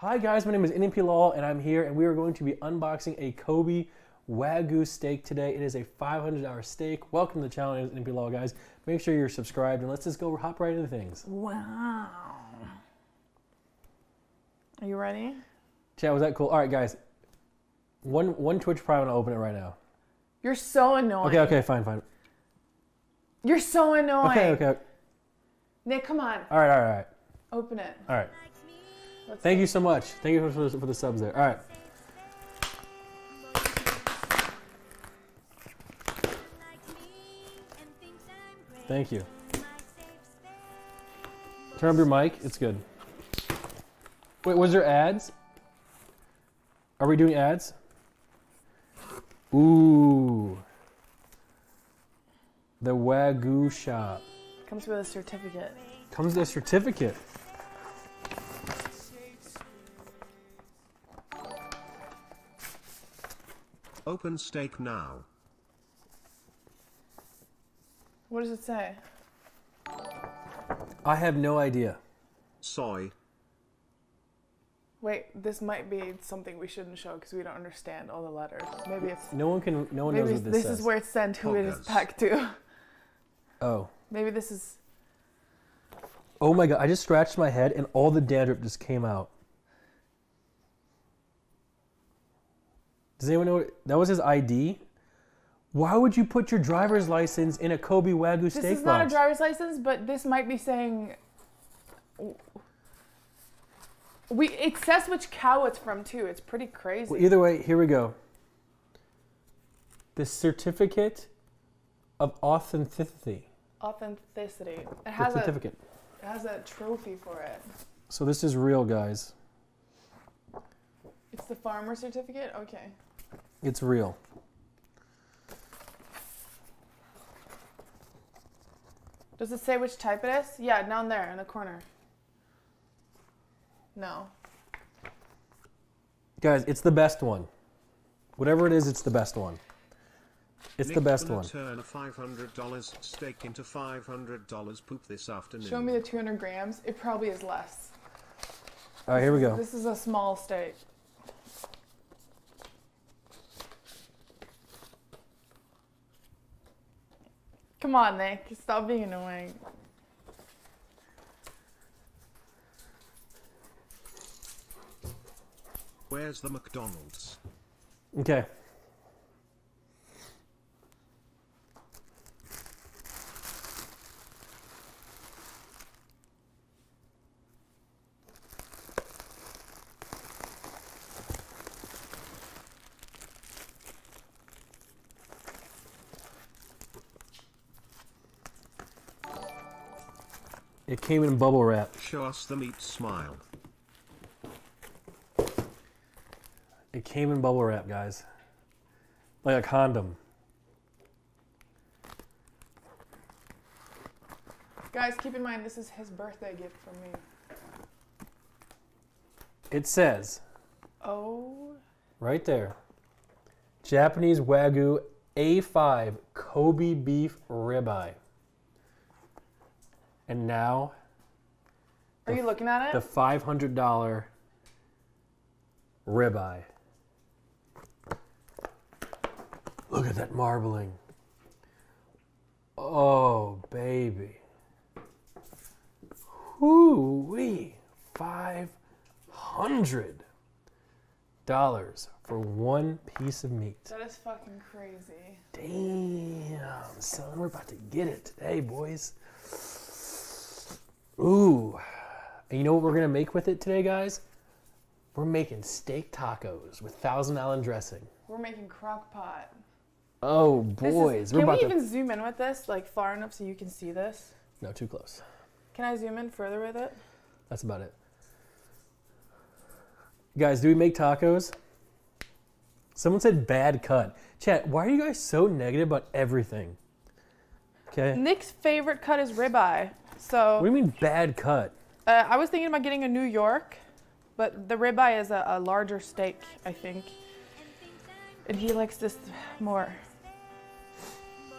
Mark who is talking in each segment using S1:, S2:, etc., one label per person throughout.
S1: Hi guys, my name is NMP Law and I'm here and we are going to be unboxing a Kobe Wagyu steak today. It is a $500 steak. Welcome to the channel, it is NMP Law guys. Make sure you're subscribed and let's just go hop right into things.
S2: Wow. Are you ready?
S1: Chat, was that cool? All right guys, one, one Twitch Prime and I'll open it right now.
S2: You're so annoying.
S1: Okay, okay, fine, fine.
S2: You're so annoying.
S1: Okay, okay.
S2: Nick, come on.
S1: All right, all right, all right.
S2: Open it.
S1: All right.
S2: Let's
S1: Thank you so much. Thank you for, for, for the subs there. All right. Thank you. Turn up your mic. It's good. Wait, was there ads? Are we doing ads? Ooh. The Wagyu shop.
S2: Comes with a certificate.
S1: Comes with a certificate.
S3: Open stake now.
S2: What does it say?
S1: I have no idea.
S3: Soy.
S2: Wait, this might be something we shouldn't show because we don't understand all the letters. Maybe it's
S1: No one can. No one knows what this, is.
S2: this
S1: says.
S2: is where it's sent who it is
S3: Poggers.
S2: back to.
S1: Oh.
S2: Maybe this is
S1: Oh my god! I just scratched my head and all the dandruff just came out. Does anyone know what, that was his ID? Why would you put your driver's license in a Kobe Wagyu
S2: this
S1: steak
S2: is not a driver's license, but this might be saying we it says which cow it's from too. It's pretty crazy.
S1: well, either way, here we go. The certificate of authenticity.
S2: Authenticity. It
S1: The
S2: has a
S1: certificate.
S2: it has a trophy for it.
S1: So this is real, guys.
S2: It's the farmer certificate? Okay.
S1: It's real.
S2: Does it say which type it is? Yeah, down there in the corner. No.
S1: Guys, it's the best one. Whatever it is, it's the best one. It's the best
S3: gonna
S1: one.
S3: Turn a $500 steak into $500 poop this afternoon.
S2: Show me the 200 grams. It probably is less.
S1: All right, here we go.
S2: This is a small steak. Come on, Nick. Stop being annoying.
S3: Where's the McDonald's?
S1: Okay. Came in bubble wrap.
S3: Show us the meat smile.
S1: It came in bubble wrap, guys. Like a condom.
S2: Guys, keep in mind this is his birthday gift from me.
S1: It says
S2: Oh.
S1: right there Japanese Wagyu A5 Kobe beef ribeye. And now
S2: Are you looking at
S1: the $500 ribeye. Look at that marbling. Oh, baby. Whoo wee. $500 for one piece of meat.
S2: That is fucking crazy.
S1: Damn, son, we're about to get it today, boys. Ooh. And you know what we're gonna make with it today, guys? We're making steak tacos with Thousand Island dressing.
S2: We're making crock pot.
S1: Oh,
S2: This is-
S1: boys. we're
S2: can
S1: about
S2: we
S1: to.
S2: even zoom in with this, like far enough so you can see this?
S1: No, too close.
S2: Can I zoom in further with it?
S1: That's about it. Guys, do we make tacos? Someone said bad cut. Chat, why are you guys so negative about everything? Okay.
S2: Nick's favorite cut is ribeye. So.
S1: What do you mean bad cut?
S2: Uh, I was thinking about getting a New York, but the ribeye is a, a larger steak, I think. And he likes this more.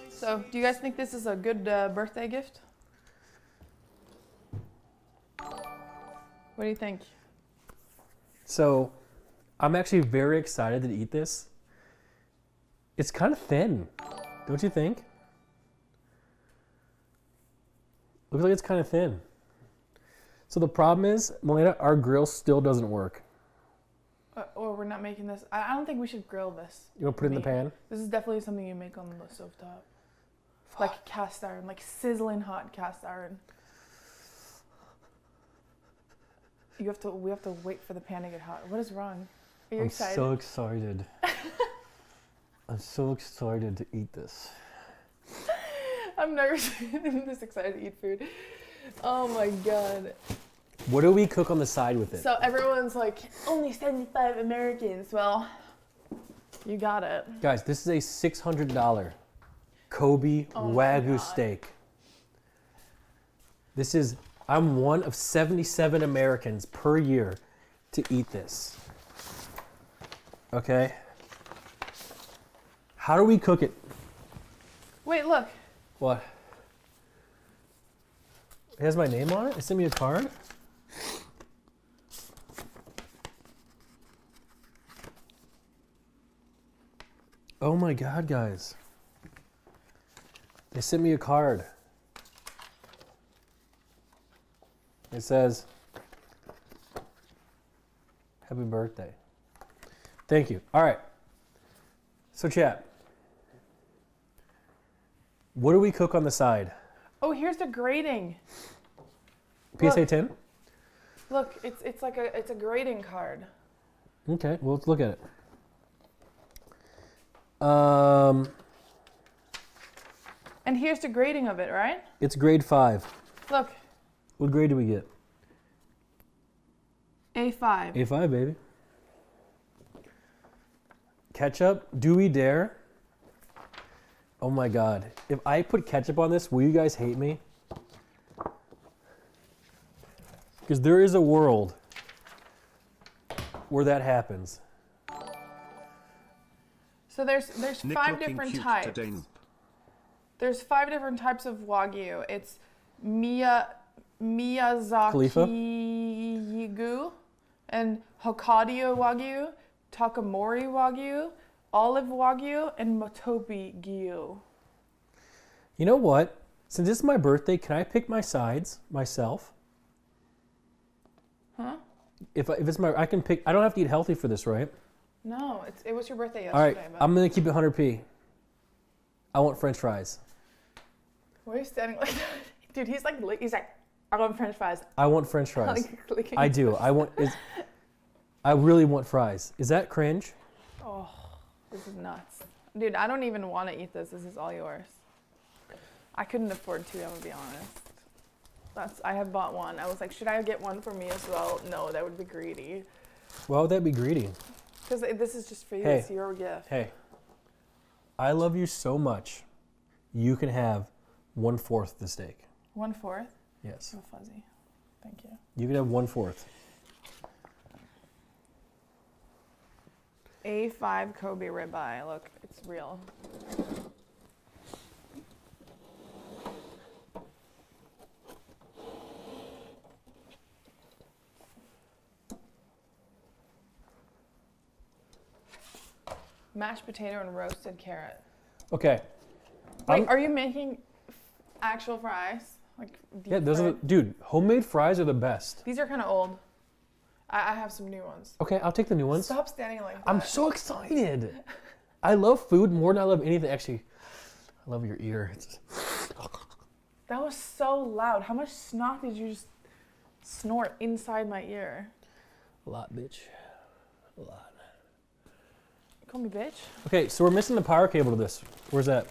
S2: So, do you guys think this is a good uh, birthday gift? What do you think?
S1: So, I'm actually very excited to eat this. It's kind of thin, don't you think? Looks like it's kind of thin. So the problem is, Malena, our grill still doesn't work.
S2: Uh, or we're not making this. I, I don't think we should grill this.
S1: You want to put it in the pan?
S2: This is definitely something you make on the stove top. Like cast iron, like sizzling hot cast iron. You have to. We have to wait for the pan to get hot. What is wrong? Are you excited?
S1: I'm
S2: excited?
S1: so excited. I'm so excited to eat this.
S2: I've never been this excited to eat food. Oh my god.
S1: What do we cook on the side with it?
S2: So everyone's like, only 75 Americans. Well, you got it.
S1: Guys, this is a $600 Kobe
S2: Oh
S1: Wagyu steak. This is, I'm one of 77 Americans per year to eat this. Okay? How do we cook it?
S2: Wait, look.
S1: What? It has my name on it? It sent me a card? Oh my god, guys. They sent me a card. It says, Happy birthday. Thank you. All right. So, chat. What do we cook on the side?
S2: Oh, here's the grating.
S1: PSA
S2: Look.
S1: 10?
S2: Look, it's it's like a it's a grading card.
S1: Okay, well, let's look at it. Um,
S2: And here's the grading of it, right?
S1: it's grade five.
S2: Look,
S1: What grade do we get?
S2: A5.
S1: A5, baby. Ketchup, do we dare? Oh my god. If I put ketchup on this, will you guys hate me? Because there is a world where that happens.
S2: So there's there's
S3: Nick
S2: five different
S3: cute
S2: types.
S3: today.
S2: There's five different types of wagyu. It's Miya Miyazaki
S1: Khalifa?
S2: Yigu and Hokkaido wagyu, Takamori wagyu, olive wagyu, and Motopi gyu.
S1: You know what? Since it's my birthday, can I pick my sides myself?
S2: Huh?
S1: If, I, if it's my, I can pick. I don't have to eat healthy for this, right?
S2: No, it's it was your birthday
S1: All right,
S2: yesterday. but
S1: I'm gonna keep it 100p. I want French fries.
S2: why are you standing like that? Dude, he's like he's like I want French fries.
S1: I want French fries.
S2: Like,
S1: I do. I want. Is, I really want fries. Is that cringe?
S2: Oh, this is nuts. Dude, I don't even want to eat this. This is all yours. I couldn't afford two. I'm gonna be honest. That's I have bought one. I was like, should I get one for me as well? No, that would be greedy.
S1: Why would that be greedy?
S2: Because this is just for you.
S1: Hey.
S2: It's your gift.
S1: Hey, I love you so much. You can have one fourth the steak.
S2: One fourth.
S1: Yes,
S2: So fuzzy. Thank you.
S1: you can have one fourth.
S2: A5 Kobe ribeye. Look, it's real. Mashed potato and roasted carrot.
S1: Okay.
S2: Wait,
S1: I'm-
S2: are you making actual fries? Like
S1: Yeah, those are the, dude. Homemade fries are the best.
S2: These are kind of old. I, I have some new ones.
S1: Okay, I'll take the new ones.
S2: Stop standing like that.
S1: I'm so excited. I love food more than I love anything. Actually, I love your ear. It's,
S2: That was so loud. How much snot did you just snort inside my ear?
S1: a lot, bitch. A lot.
S2: Call me bitch.
S1: Okay, so we're missing the power cable to this. Where's that?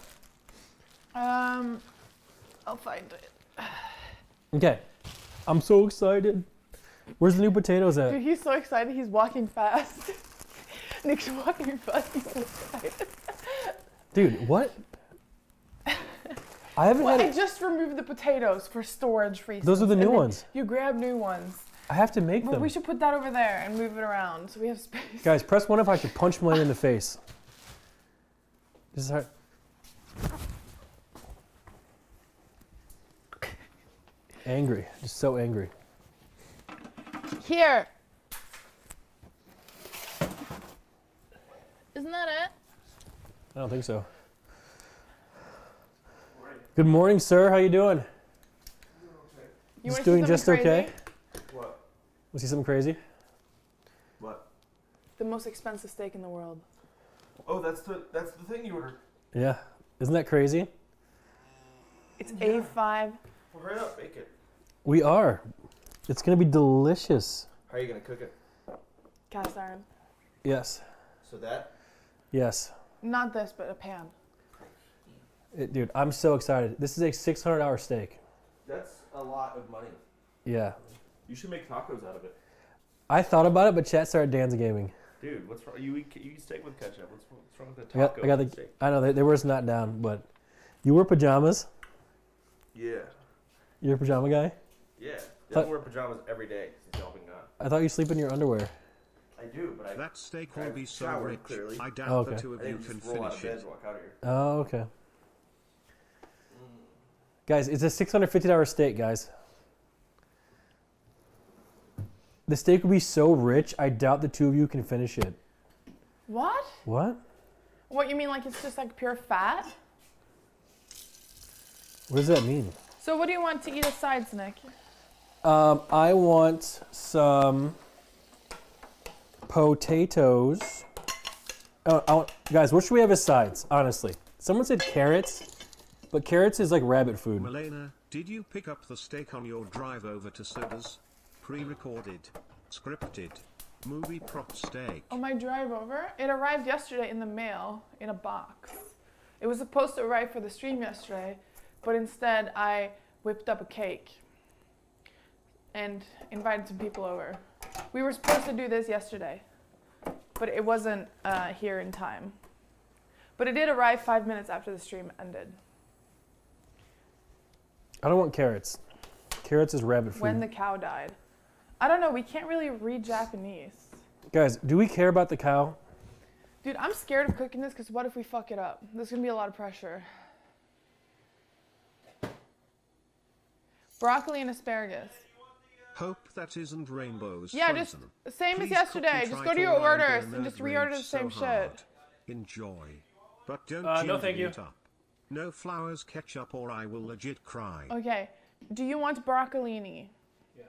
S2: Um, I'll find it.
S1: Okay. I'm so excited. Where's the new potatoes at?
S2: Dude, he's so excited. He's walking fast. Nick's walking fast. He's so excited.
S1: Dude, what? I haven't
S2: Well,
S1: had
S2: I just removed the potatoes for storage reasons.
S1: Those are the new ones.
S2: You grab new ones.
S1: I have to make
S2: But
S1: them.
S2: we should put that over there and move it around so we have space.
S1: Guys, press one if I could punch Melanie in the face. This is hard. Angry. Just so angry.
S2: Here. Isn't that it?
S1: I don't think so. Good morning, sir. How you doing?
S2: You
S1: Just
S2: wanna
S1: doing
S2: something
S1: just okay.
S2: Crazy?
S4: What?
S1: Was he something crazy?
S4: What?
S2: The most expensive steak in the world.
S4: Oh, that's the that's the thing you ordered.
S1: Yeah. Isn't that crazy?
S2: It's
S4: Yeah.
S2: A5.
S4: Well, hurry up, bake it.
S1: We are. It's gonna be delicious.
S4: How are you gonna cook it?
S2: cast iron.
S1: Yes.
S4: So that.
S1: Yes.
S2: Not this, but a pan.
S1: It- dude, I'm so excited. This is a 600 hour steak.
S4: That's a lot of money.
S1: Yeah.
S4: You should make tacos out of it.
S1: I thought about it, but chat started dance gaming.
S4: Dude, what's wrong? You eat, you eat steak with ketchup. What's, wrong- what's wrong with a
S1: I got,
S4: taco?
S1: I got
S4: with
S1: the.
S4: steak?
S1: I know they, they were just not down, but you wear pajamas.
S4: Yeah.
S1: You're a pajama guy.
S4: Yeah.
S1: But-
S4: Doesn't wear pajamas every day since y'all been gone.
S1: I thought you sleep in your underwear.
S4: I do, but I.
S3: That steak will
S4: I've
S3: be so
S4: showered,
S3: rich.
S4: clearly.
S3: I doubt
S1: Oh,
S3: the
S1: okay.
S3: two
S4: I
S3: of you can
S4: just roll out
S3: finish
S4: of bed
S3: it.
S4: walk out of here.
S1: Oh, okay. Guys, it's a 650 hour steak, guys. The steak would be so rich, I doubt the two of you can finish it.
S2: What?
S1: What?
S2: What you mean like it's just like pure fat?
S1: What does that mean?
S2: So what do you want to eat as sides, Nick?
S1: Um, I want some potatoes. Oh, I want, guys, what should we have as sides? Honestly, someone said carrots, but carrots is like rabbit food.
S3: Malena, did you pick up the steak on your drive over to Sodas? Pre-recorded, scripted, movie prop steak.
S2: On my drive over, it arrived yesterday in the mail in a box. It was supposed to arrive for the stream yesterday, but instead I whipped up a cake and invited some people over. We were supposed to do this yesterday, but it wasn't uh, here in time. But it did arrive five minutes after the stream ended.
S1: I don't want carrots. Carrots is rabbit food.
S2: When the cow died. I don't know, we can't really read Japanese.
S1: Guys, do we care about the cow?
S2: Dude, I'm scared of cooking this because what if we fuck it up? There's gonna be a lot of pressure. Broccoli and asparagus.
S3: Hope that isn't rainbows.
S2: Yeah, just
S3: frozen.
S2: same as
S3: Please cook
S2: yesterday. Just go to
S3: to
S2: your
S3: align
S2: orders and just reorder the same
S3: so
S2: shit.
S3: Enjoy. But don't
S1: Uh, no, thank you.
S3: it up. No flowers, ketchup, or I will legit cry.
S2: Okay. Do you want broccolini?
S1: Yes.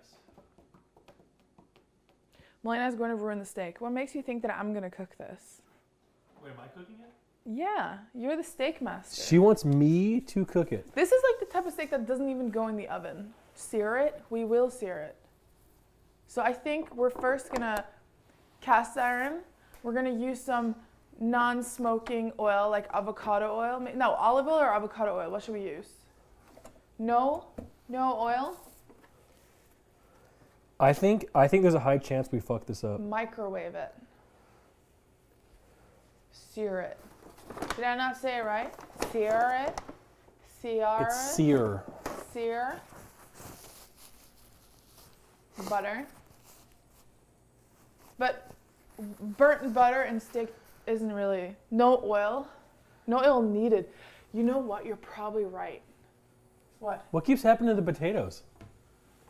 S2: Malena's going to ruin the steak. What makes you think that I'm gonna cook this?
S1: Wait, am I cooking it?
S2: Yeah, you're the steak master.
S1: She wants me to cook it.
S2: This is like the type of steak that doesn't even go in the oven. Sear it, we will sear it. So I think we're first gonna cast iron. We're gonna use some non-smoking oil, like avocado oil. Ma- No, olive oil or avocado oil. What should we use? No, no oil.
S1: I think I think there's a high chance we fuck this up.
S2: Microwave it. Sear it. Did I not say it right? Sear it. Sear
S1: It's
S2: it.
S1: sear.
S2: sear, butter. But burnt butter and steak isn't really no oil, no oil needed. You know what? You're probably right. What?
S1: What keeps happening to the potatoes?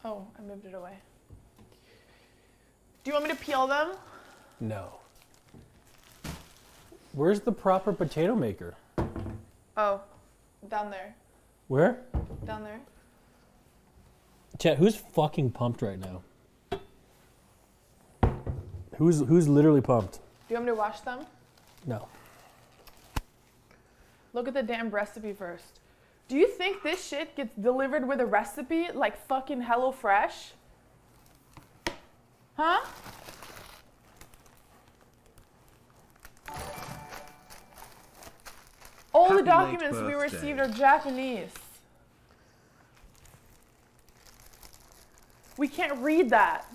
S2: Oh, I moved it away. Do you want me to peel them?
S1: No. Where's the proper potato maker?
S2: Oh, down there,
S1: Where?
S2: down there.
S1: Chat, who's fucking pumped right now? Who's who's literally pumped?
S2: Do you want me to wash them?
S1: No.
S2: Look at the damn recipe first. Do you think this shit gets delivered with a recipe like fucking HelloFresh? Huh? All
S3: Happy
S2: the documents we received are Japanese. We can't read that.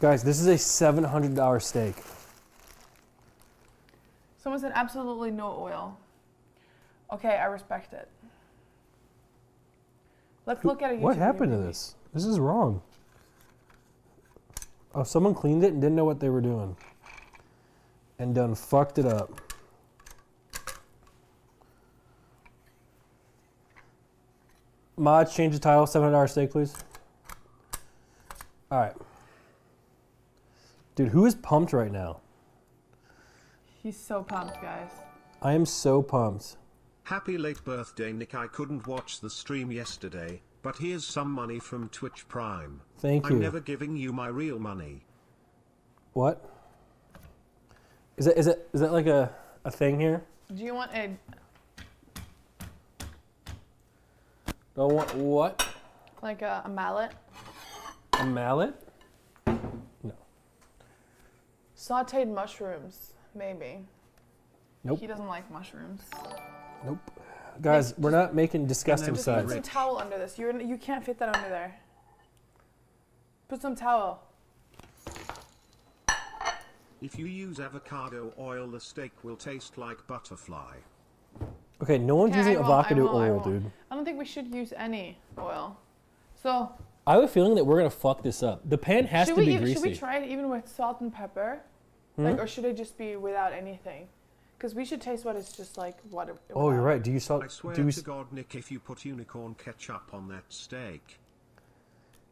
S1: Guys, this is a $700 steak.
S2: Someone said absolutely no oil. Okay, I respect it. Let's look at a YouTube
S1: What happened to this? This is wrong. Oh, someone cleaned it and didn't know what they were doing. And done fucked it up. Mods, change the title, $700 steak, please. All right. Dude, who is pumped right now?
S2: He's so pumped, guys.
S1: I am so pumped.
S3: Happy late birthday, Nick. I couldn't watch the stream yesterday, but here's some money from Twitch Prime.
S1: Thank you.
S3: I'm never giving you my real money.
S1: What? Is that is that is that like a a thing here?
S2: Do you want a
S1: No what? What?
S2: like a, a mallet?
S1: A mallet? No.
S2: Sauteed mushrooms, maybe.
S1: Nope.
S2: He doesn't like mushrooms.
S1: Nope. Guys, we're not making disgusting
S2: Just put some
S3: Rich.
S2: towel under this. You're you can't fit that under there. Put some towel.
S3: If you use avocado oil, the steak will taste like butterfly.
S1: Okay, no one's
S2: Okay,
S1: using
S2: I won't, I
S1: avocado
S2: won't, I
S1: oil,
S2: won't.
S1: dude.
S2: I don't think we should use any oil. So
S1: I have a feeling that we're gonna fuck this up. The pan has
S2: should
S1: to
S2: we
S1: be
S2: ev-
S1: greasy.
S2: should we try it even with salt and pepper, hmm? like, or should it just be without anything? Because we should taste what it's just like. What? it-
S1: oh, you're right. Do you salt?
S3: I swear
S1: Do we,
S3: to God, Nick, if you put unicorn ketchup on that steak.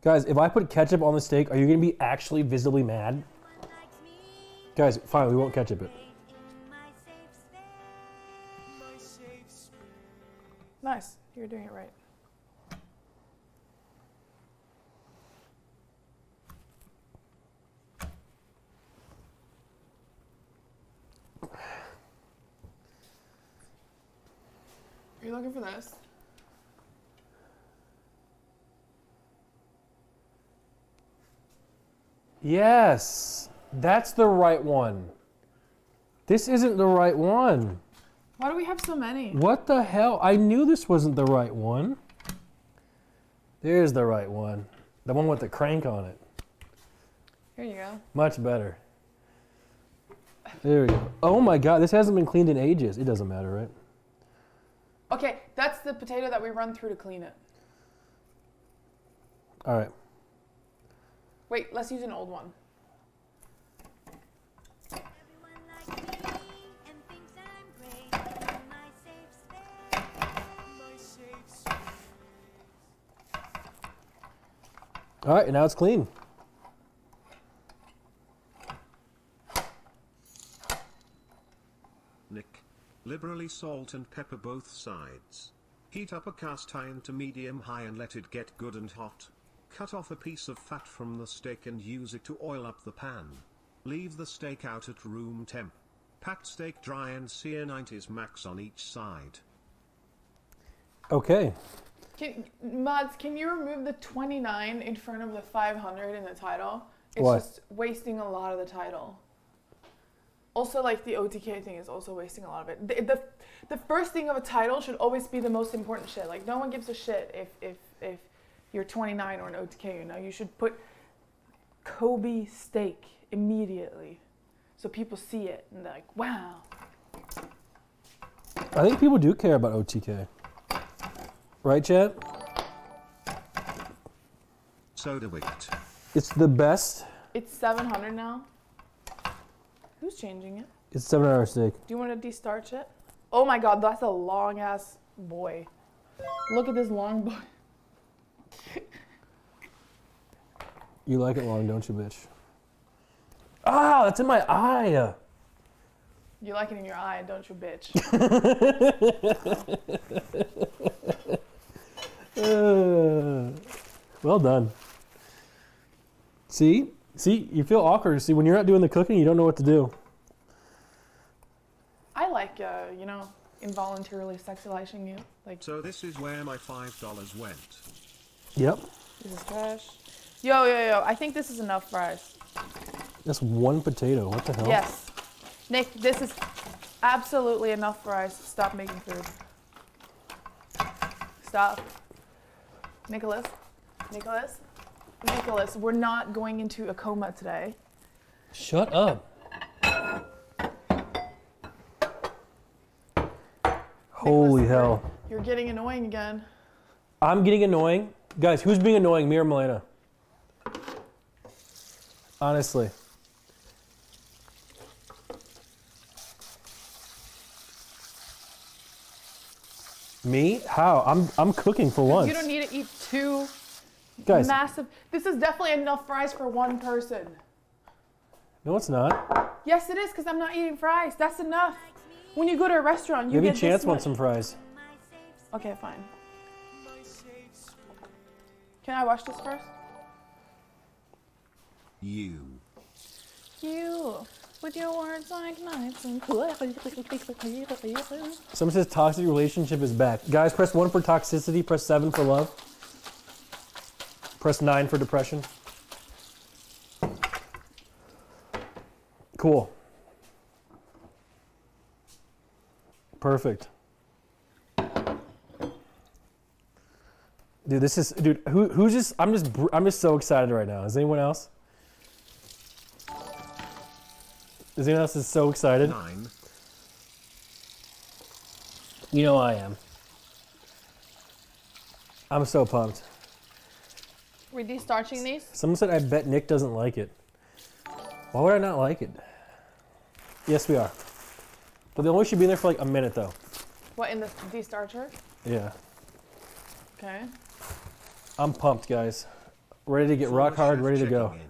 S1: guys, if I put ketchup on the steak, are you gonna be actually visibly mad? Guys, fine. We won't ketchup it.
S2: Nice. You're doing it right. Are you looking for this?
S1: Yes, that's the right one. This isn't the right one.
S2: Why do we have so many?
S1: What the hell? I knew this wasn't the right one. There's the right one. The one with the crank on it.
S2: Here you go.
S1: Much better. There we go. Oh my god, this hasn't been cleaned in ages. It doesn't matter, right?
S2: Okay, that's the potato that we run through to clean it.
S1: All right.
S2: Wait, let's use an old one.
S1: All right, and now it's clean.
S3: Nick. Liberally salt and pepper both sides. Heat up a cast iron to medium high and let it get good and hot. Cut off a piece of fat from the steak and use it to oil up the pan. Leave the steak out at room temp. Pat steak dry and sear 90s max on each side.
S1: Okay.
S2: Can, Mods, can you remove the 29 in front of the 500 in the title? It's
S1: Why?
S2: just wasting a lot of the title. Also, like the OTK thing is also wasting a lot of it. The, the, the first thing of a title should always be the most important shit. Like no one gives a shit if if if you're 29 or an OTK. You know, you should put Kobe steak immediately, so people see it and they're like, wow.
S1: I think people do care about OTK. Right, Chet?
S3: Soda wicked.
S1: It's the best.
S2: It's 700 now. Who's changing it?
S1: It's seven hour steak.
S2: Do you want to destarch it? Oh my god, that's a long ass boy. Look at this long boy.
S1: You like it long, don't you, bitch? Ah, that's in my eye.
S2: You like it in your eye, don't you, bitch?
S1: Uh, well done. See? See, you feel awkward. See, when you're not doing the cooking, you don't know what to do.
S2: I like, uh, you know, involuntarily sexualizing you. Like,
S3: So this is where my $5 went.
S1: Yep.
S2: this is trash. Yo, yo, yo, I think this is enough fries.
S1: That's one potato. What the hell?
S2: Yes. Nick, this is absolutely enough fries. Stop making food. Stop. Nicholas, Nicholas, Nicholas, we're not going into a coma today.
S1: Shut up. Holy
S2: Nicholas,
S1: hell.
S2: You're getting annoying again.
S1: I'm getting annoying. Guys, who's being annoying, me or Malena? Honestly. Me? How? I'm I'm cooking for once.
S2: You don't need to eat two
S1: Guys,
S2: massive. This is definitely enough fries for one person.
S1: No, it's not.
S2: Yes, it is because I'm not eating fries. That's enough. When you go to a restaurant, you
S1: Maybe
S2: get this
S1: Chance wants some fries.
S2: Okay, fine. Can I watch this first?
S3: You.
S2: You, with your words like knives and cool.
S1: Someone says toxic relationship is back. Guys, press one for toxicity. Press seven for love. Press nine for depression. Cool. Perfect. Dude, this is dude. Who who's just? I'm just I'm just so excited right now. Is anyone else? Is anyone else is so excited?
S3: Nine.
S1: You know I am. I'm so pumped.
S2: We de-starching these?
S1: Someone said I bet Nick doesn't like it. Why would I not like it? Yes, we are. But they only should be in there for like a minute though.
S2: What, in the de-starcher?
S1: Yeah.
S2: Okay.
S1: I'm pumped, guys. Ready to get
S3: For
S1: rock hard, ready to go.
S3: in.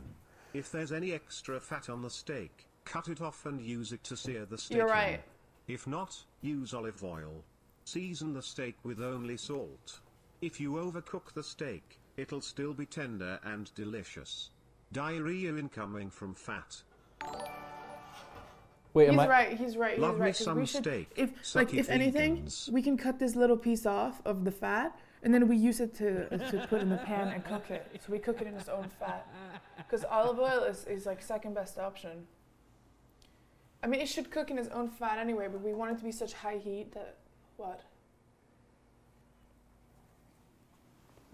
S3: If there's any extra fat on the steak, cut it off and use it to sear the steak.
S2: You're
S3: in.
S2: right.
S3: If not, use olive oil. Season the steak with only salt. If you overcook the steak, it'll still be tender and delicious. Diarrhea incoming from fat.
S1: Wait,
S2: He's
S1: am I?
S2: right. He's right. He's
S3: Love me some
S2: we should,
S3: steak,
S2: If
S3: sucky
S2: like if anything,
S3: vegans.
S2: we can cut this little piece off of the fat, and then we use it to to put in the pan and cook it. So we cook it in its own fat, because olive oil is is like second best option. I mean, it should cook in its own fat anyway, but we want it to be such high heat that what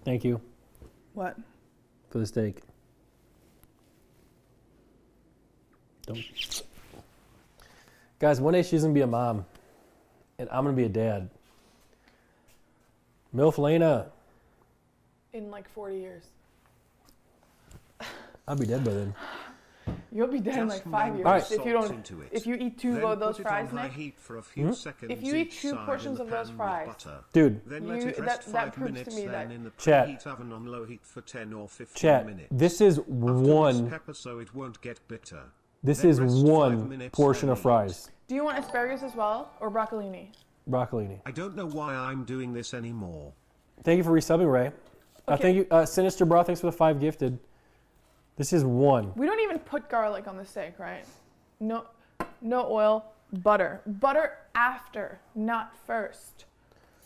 S1: Thank you
S2: what
S1: for the steak. Don't. Guys, one day she's gonna be a mom, and I'm gonna be a dad. Milf Lena,
S2: in like 40 years.
S1: I'll be dead by then.
S2: You'll be dead in like five years
S1: Alright.
S2: if you don't.
S3: into it.
S2: If you eat two
S3: Then
S2: of those fries,
S3: it on high
S2: Nick,
S3: heat for a few
S1: Hmm?
S3: seconds
S2: If you eat
S3: each
S2: two
S3: side in
S2: portions
S3: the
S2: of those
S3: pan with
S2: fries,
S3: butter.
S1: Dude,
S3: Then let
S2: You-
S3: it
S2: that-
S3: rest
S2: that
S3: five
S2: proves to
S3: minutes,
S2: me
S3: then
S2: that-
S3: in the
S1: Chat.
S3: preheat oven on low heat for 10 or 15
S1: chat.
S3: minutes.
S1: This is
S3: After
S1: one.
S3: this pepper so it won't get bitter.
S1: This
S3: Then
S1: is one
S3: minutes,
S1: portion of fries.
S2: do you want asparagus as well or broccolini?
S1: Broccolini.
S3: I don't know why I'm doing this anymore.
S1: Thank you for resubbing, Ray. Uh,
S2: Okay.
S1: thank you, uh, Sinister Bra. Thanks for the five gifted. This is one.
S2: We don't even put garlic on the steak, right? No, no oil, butter. Butter after, not first.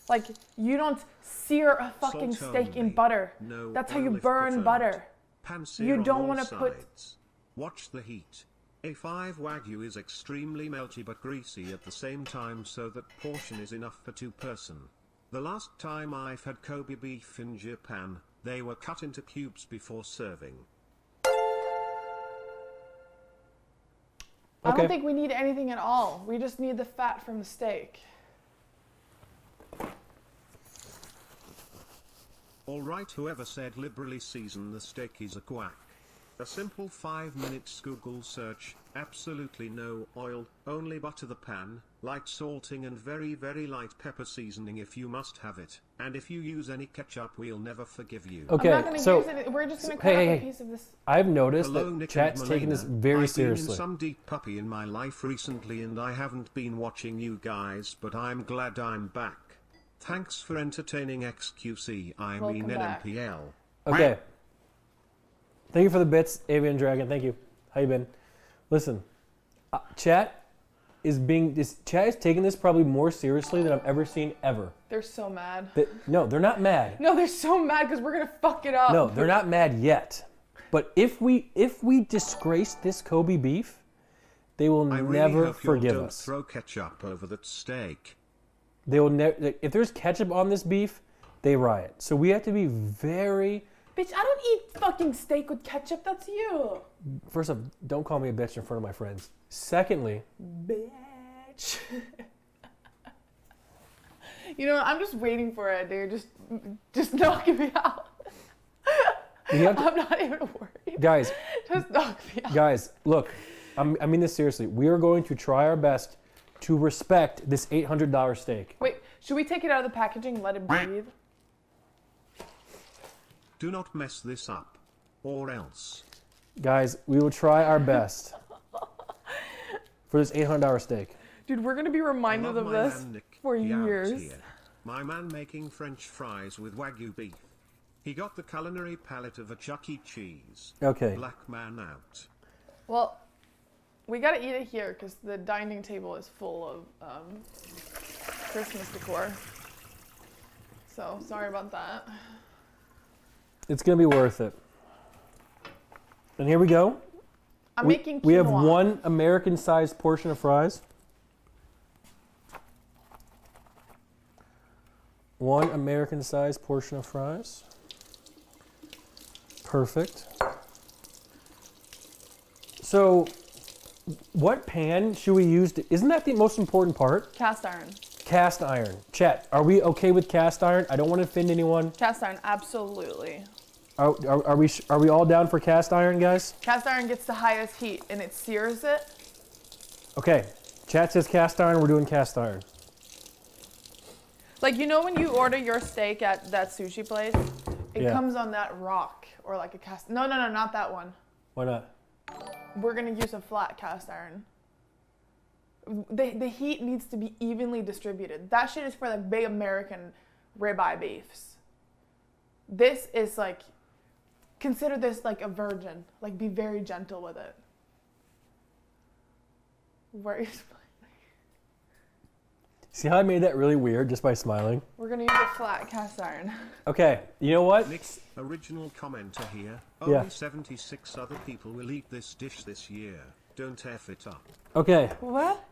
S2: Like you don't sear a fucking
S3: Salt
S2: steak in butter.
S3: No
S2: That's how you burn
S3: preferred.
S2: butter.
S3: Pan sear
S2: You don't wanna put-
S3: Watch the heat. A5 Wagyu is extremely melty but greasy at the same time so that portion is enough for two person. The last time I've had Kobe beef in Japan, they were cut into cubes before serving.
S2: I don't think we need anything at all. We just need the fat from the steak.
S3: Alright, whoever said liberally season the steak is a quack. A simple 5 minutes Google search, absolutely no oil, only butter the pan, light salting and very very light pepper seasoning if you must have it. And if you use any ketchup we'll never forgive you.
S1: Okay,
S2: I'm not gonna
S1: so
S2: use it. We're just gonna cut
S1: hey,
S2: off
S1: hey,
S2: a
S1: hey.
S2: piece of this.
S1: I've noticed
S3: Hello,
S1: that
S3: Nick
S1: chat's
S3: and
S1: taking this
S3: Malena.
S1: very
S3: I've
S1: seriously.
S3: been in some deep puppy in my life recently and I haven't been watching you guys, but I'm glad I'm back. Thanks for entertaining XQC, I mean
S2: Welcome back.
S3: NMPL.
S1: Okay. Thank you for the bits, Avian Dragon. Thank you. How you been? Listen, uh, chat is being this chat is taking this probably more seriously than I've ever seen ever.
S2: They're so mad.
S1: That, no, they're not mad.
S2: No, they're so mad because we're gonna fuck it up.
S1: No, they're not mad yet. But if we if we disgrace this Kobe beef, they will
S3: I really
S1: never
S3: hope you
S1: forgive
S3: don't
S1: us.
S3: throw ketchup over that steak.
S1: They will never. If there's ketchup on this beef, they riot. So we have to be very.
S2: Bitch, I don't eat fucking steak with ketchup. That's you.
S1: First off, don't call me a bitch in front of my friends. Secondly,
S2: Bitch. you know, what? I'm just waiting for it, dude. Just, just knocking me out.
S1: you have to,
S2: I'm not even worried.
S1: guys,
S2: Just knock me out.
S1: guys, look. I'm, I mean this seriously. We are going to try our best to respect this $800 steak.
S2: Wait, should we take it out of the packaging and let it breathe?
S3: Do not mess this up. Or else.
S1: Guys, we will try our best. for this $800 steak.
S2: Dude, we're gonna be
S3: I
S2: reminded
S3: love
S2: of
S3: my
S2: this
S3: man Nick
S2: for
S3: Yams
S2: years.
S3: Here. My man making French fries with Wagyu beef. He got the culinary palate of a Chuck E. Cheese.
S1: Okay.
S3: Black man out.
S2: Well, we gotta eat it here because the dining table is full of um, Christmas decor. So sorry about that.
S1: It's going to be worth it. And here we go.
S2: I'm
S1: we,
S2: making quinoa.
S1: we have one American sized portion of fries. One American sized portion of fries. Perfect. So, what pan should we use? To, isn't that the most important part?
S2: cast iron.
S1: Cast iron. Chet, are we okay with cast iron? I don't want to offend anyone.
S2: Cast iron, absolutely.
S1: Are, are, are we are we all down for cast iron, guys?
S2: Cast iron gets the highest heat and it sears it.
S1: Okay. Chat says cast iron. We're doing cast iron.
S2: Like you know when you order your steak at that sushi place, it
S1: Yeah.
S2: comes on that rock or like a cast. No, no, no, not that one.
S1: Why not?
S2: We're gonna use a flat cast iron. The, the heat needs to be evenly distributed. That shit is for like big American ribeye beefs. This is like, consider this like a virgin. Like be very gentle with it. Where is-
S1: See how I made that really weird just by smiling?
S2: We're gonna use a flat cast iron.
S1: Okay, you know what?
S3: Nick's original commenter here.
S1: Yeah.
S3: Only 76 other people will eat this dish this year. Don't F it up.
S1: Okay,
S2: What?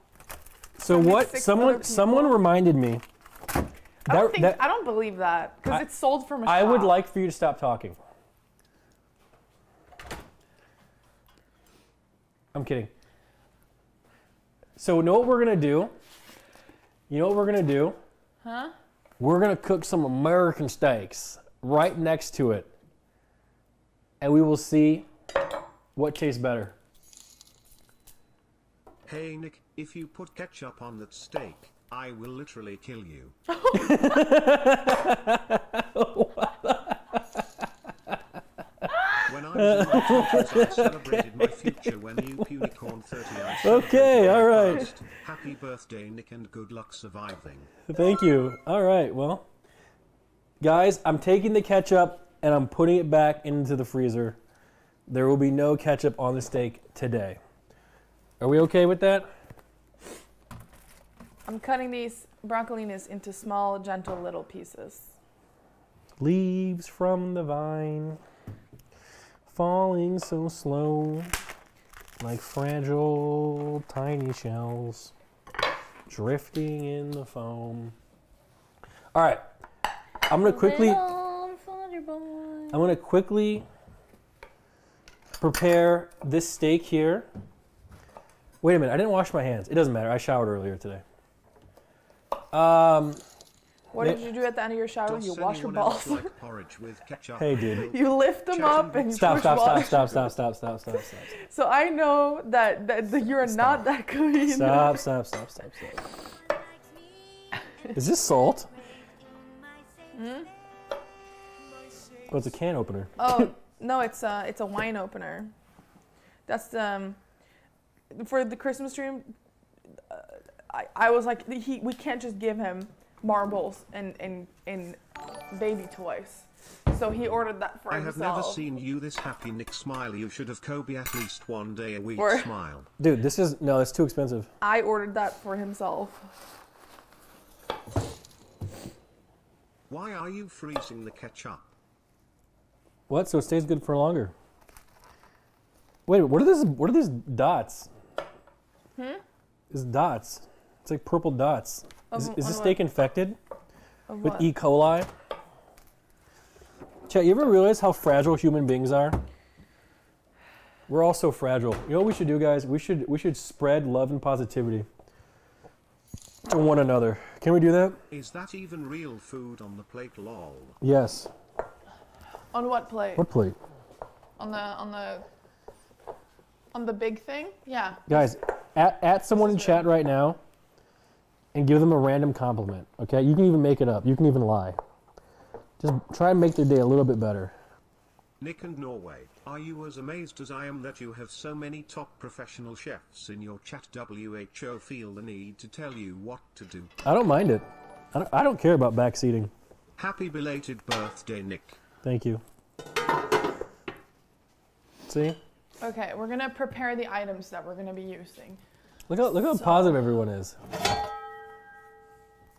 S1: so
S2: Only
S1: what? Someone someone reminded me.
S2: I don't think
S1: that-
S2: I don't believe that because it's sold from a shop.
S1: I would like for you to stop talking. I'm kidding. So, know what we're gonna do? You know what we're gonna do?
S2: Huh?
S1: We're gonna cook some American steaks right next to it, and we will see what tastes better.
S3: Hey Nick, if you put ketchup on that steak, I will literally kill you. When I was in my 20s, I celebrated my future when you Unicorn 30 I
S1: Okay,
S3: celebrated
S1: all
S3: my
S1: right.
S3: past. Happy birthday, Nick, and good luck surviving.
S1: Thank you. All right, well, guys, I'm taking the ketchup and I'm putting it back into the freezer. There will be no ketchup on the steak today. Are we okay with that?
S2: I'm cutting these broccolinis into small, gentle little pieces.
S1: Leaves from the vine, falling so slow, like fragile tiny shells, drifting in the foam. All right, I'm gonna quickly. I'm gonna quickly prepare this steak here. Wait a minute, I didn't wash my hands. It doesn't matter. I showered earlier today. Um,
S2: What
S1: Yeah.
S2: did you do at the end of your shower?
S3: Does
S2: you wash your balls.
S3: like porridge with ketchup?
S1: Hey, dude.
S2: you lift them up and you
S1: stop,
S2: push
S1: stop,
S2: water.
S1: stop, stop, stop, stop, stop, stop, stop,
S2: So I know that, that, that you're not that clean.
S1: stop, stop, stop, stop, stop. Is this salt?
S2: Hmm?
S1: Oh, it's a can opener.
S2: Oh no, it's a it's a wine opener. That's um for the Christmas stream. Uh, I I was like he we can't just give him marbles and and and baby toys. So he ordered that for himself.
S3: I have never seen you this happy, Nick. Smile. You should have Kobe at least one day a week.
S2: Or-
S3: Smile.
S1: Dude, this is no, it's too expensive.
S2: I ordered that for himself.
S3: Why are you freezing the ketchup?
S1: What? So it stays good for longer. Wait, what are these? What are these dots?
S2: Hmm?
S1: These dots. It's like purple dots. Is,
S2: Of-
S1: is
S2: on
S1: this
S2: what?
S1: steak infected
S2: Of
S1: with
S2: what?
S1: E. coli? Chet, you ever realize how fragile human beings are? We're all so fragile. You know what we should do, guys? We should we should spread love and positivity to one another. Can we do that?
S3: Is that even real food on the plate? Lol.
S1: Yes.
S2: On what plate?
S1: What plate?
S2: On the on the on the big thing? Yeah.
S1: Guys, at, at someone in chat right now and give them a random compliment, okay? You can even make it up. You can even lie. Just try and make their day a little bit better.
S3: Nick and Norway, are you as amazed as I am that you have so many top professional chefs in your chat? WHO feel the need to tell you what to do.
S1: I don't mind it. I don't, I don't care about backseating.
S3: Happy belated birthday, Nick.
S1: Thank you. See?
S2: Okay, we're gonna prepare the items that we're gonna be using.
S1: Look how look how
S2: So-
S1: positive everyone is.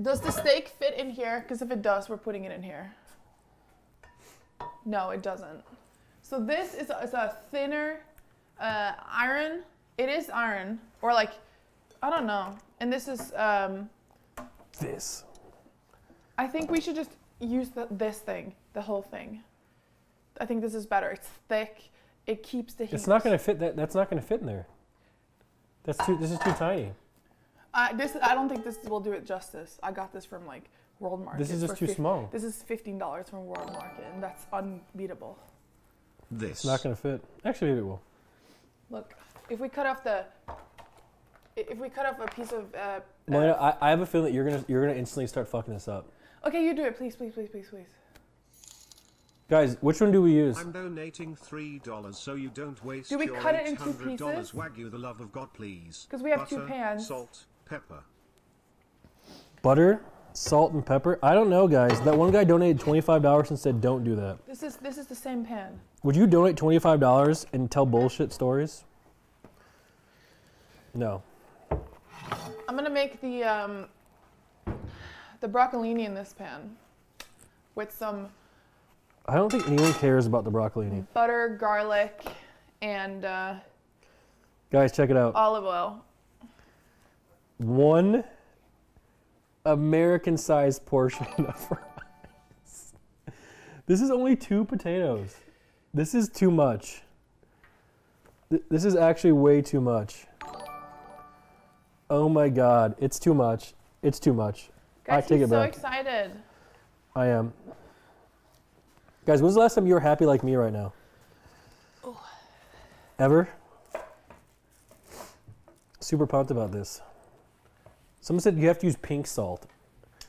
S2: Does the steak fit in here? Because if it does, we're putting it in here. No, it doesn't. So this is a, is a thinner uh, iron. It is iron, or like, I don't know. And this is, um,
S1: This.
S2: I think we should just use the, this thing, the whole thing. I think this is better. It's thick. It keeps the heat.
S1: It's not gonna fit that that's not gonna fit in there. That's too this is too tiny.
S2: Uh, this I don't think this will do it justice. I got this from like World Market.
S1: This is just too
S2: fif-
S1: small.
S2: This is fifteen dollars from World Market, and that's unbeatable.
S3: This.
S1: It's not gonna fit. Actually maybe it will.
S2: Look, if we cut off the, if we cut off a piece of, uh,
S1: Malena,
S2: uh,
S1: I, I have a feeling that you're gonna you're gonna instantly start fucking this up.
S2: okay, you do it, please, please, please, please, please.
S1: Guys, which one do we use?
S3: I'm donating three dollars so you don't waste
S2: Do we
S3: your
S2: cut it in two
S3: $800
S2: pieces?
S3: Wagyu, the love of God, please.
S2: Because we have two pans.
S3: Salt, pepper.
S1: Butter, salt, and pepper. I don't know, guys. That one guy donated twenty five dollars and said don't do that.
S2: This is this is the same pan.
S1: Would you donate twenty five dollars and tell bullshit stories? No.
S2: I'm gonna make the um, the broccolini in this pan, with some
S1: I don't think anyone cares about the broccolini.
S2: butter, garlic, and uh,
S1: Guys, check it out.
S2: olive oil.
S1: One American sized portion of rice. This is only two potatoes. This is too much. Th- This is actually way too much. Oh my god, it's too much. It's too much. I
S2: Guys,
S1: take
S2: he's
S1: it
S2: so excited.
S1: I am. Guys, when's the last time you were happy like me right now? Ever? Super pumped about this. Someone said you have to use pink salt.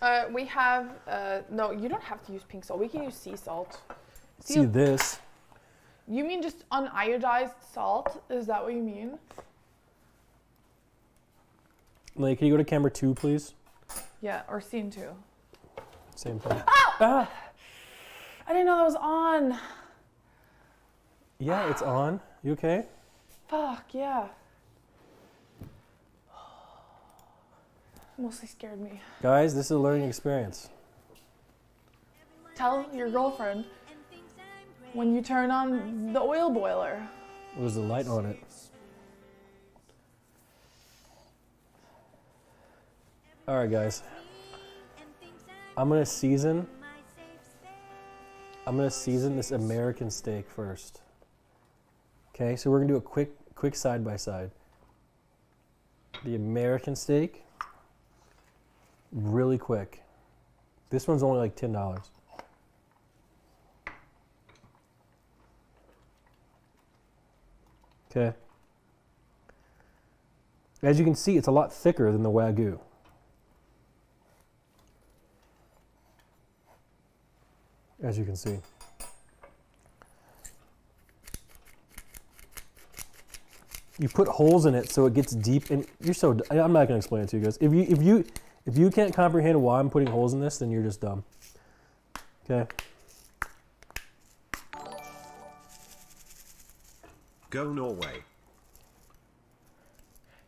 S2: Uh, we have uh, no. You don't have to use pink salt. We can use sea salt. Sea-
S1: See this?
S2: You mean just uniodized salt? Is that what you mean?
S1: Like, can you go to camera two, please?
S2: Yeah, or scene two.
S1: Same thing. Ah!
S2: I didn't know that was on.
S1: Yeah, it's on. You okay?
S2: Fuck yeah. Mostly scared me.
S1: Guys, this is a learning experience.
S2: Tell your girlfriend when you turn on the oil boiler.
S1: There's a light on it. All right, guys. I'm gonna season. I'm gonna season this American steak first. Okay, so we're gonna do a quick, quick side by side. The American steak, really quick. This one's only like ten dollars. Okay. As you can see, it's a lot thicker than the Wagyu. As you can see. You put holes in it so it gets deep and you're so I'm not to explain it to you guys. If you if you if you can't comprehend why I'm putting holes in this, then you're just dumb. Okay?
S3: Go Norway.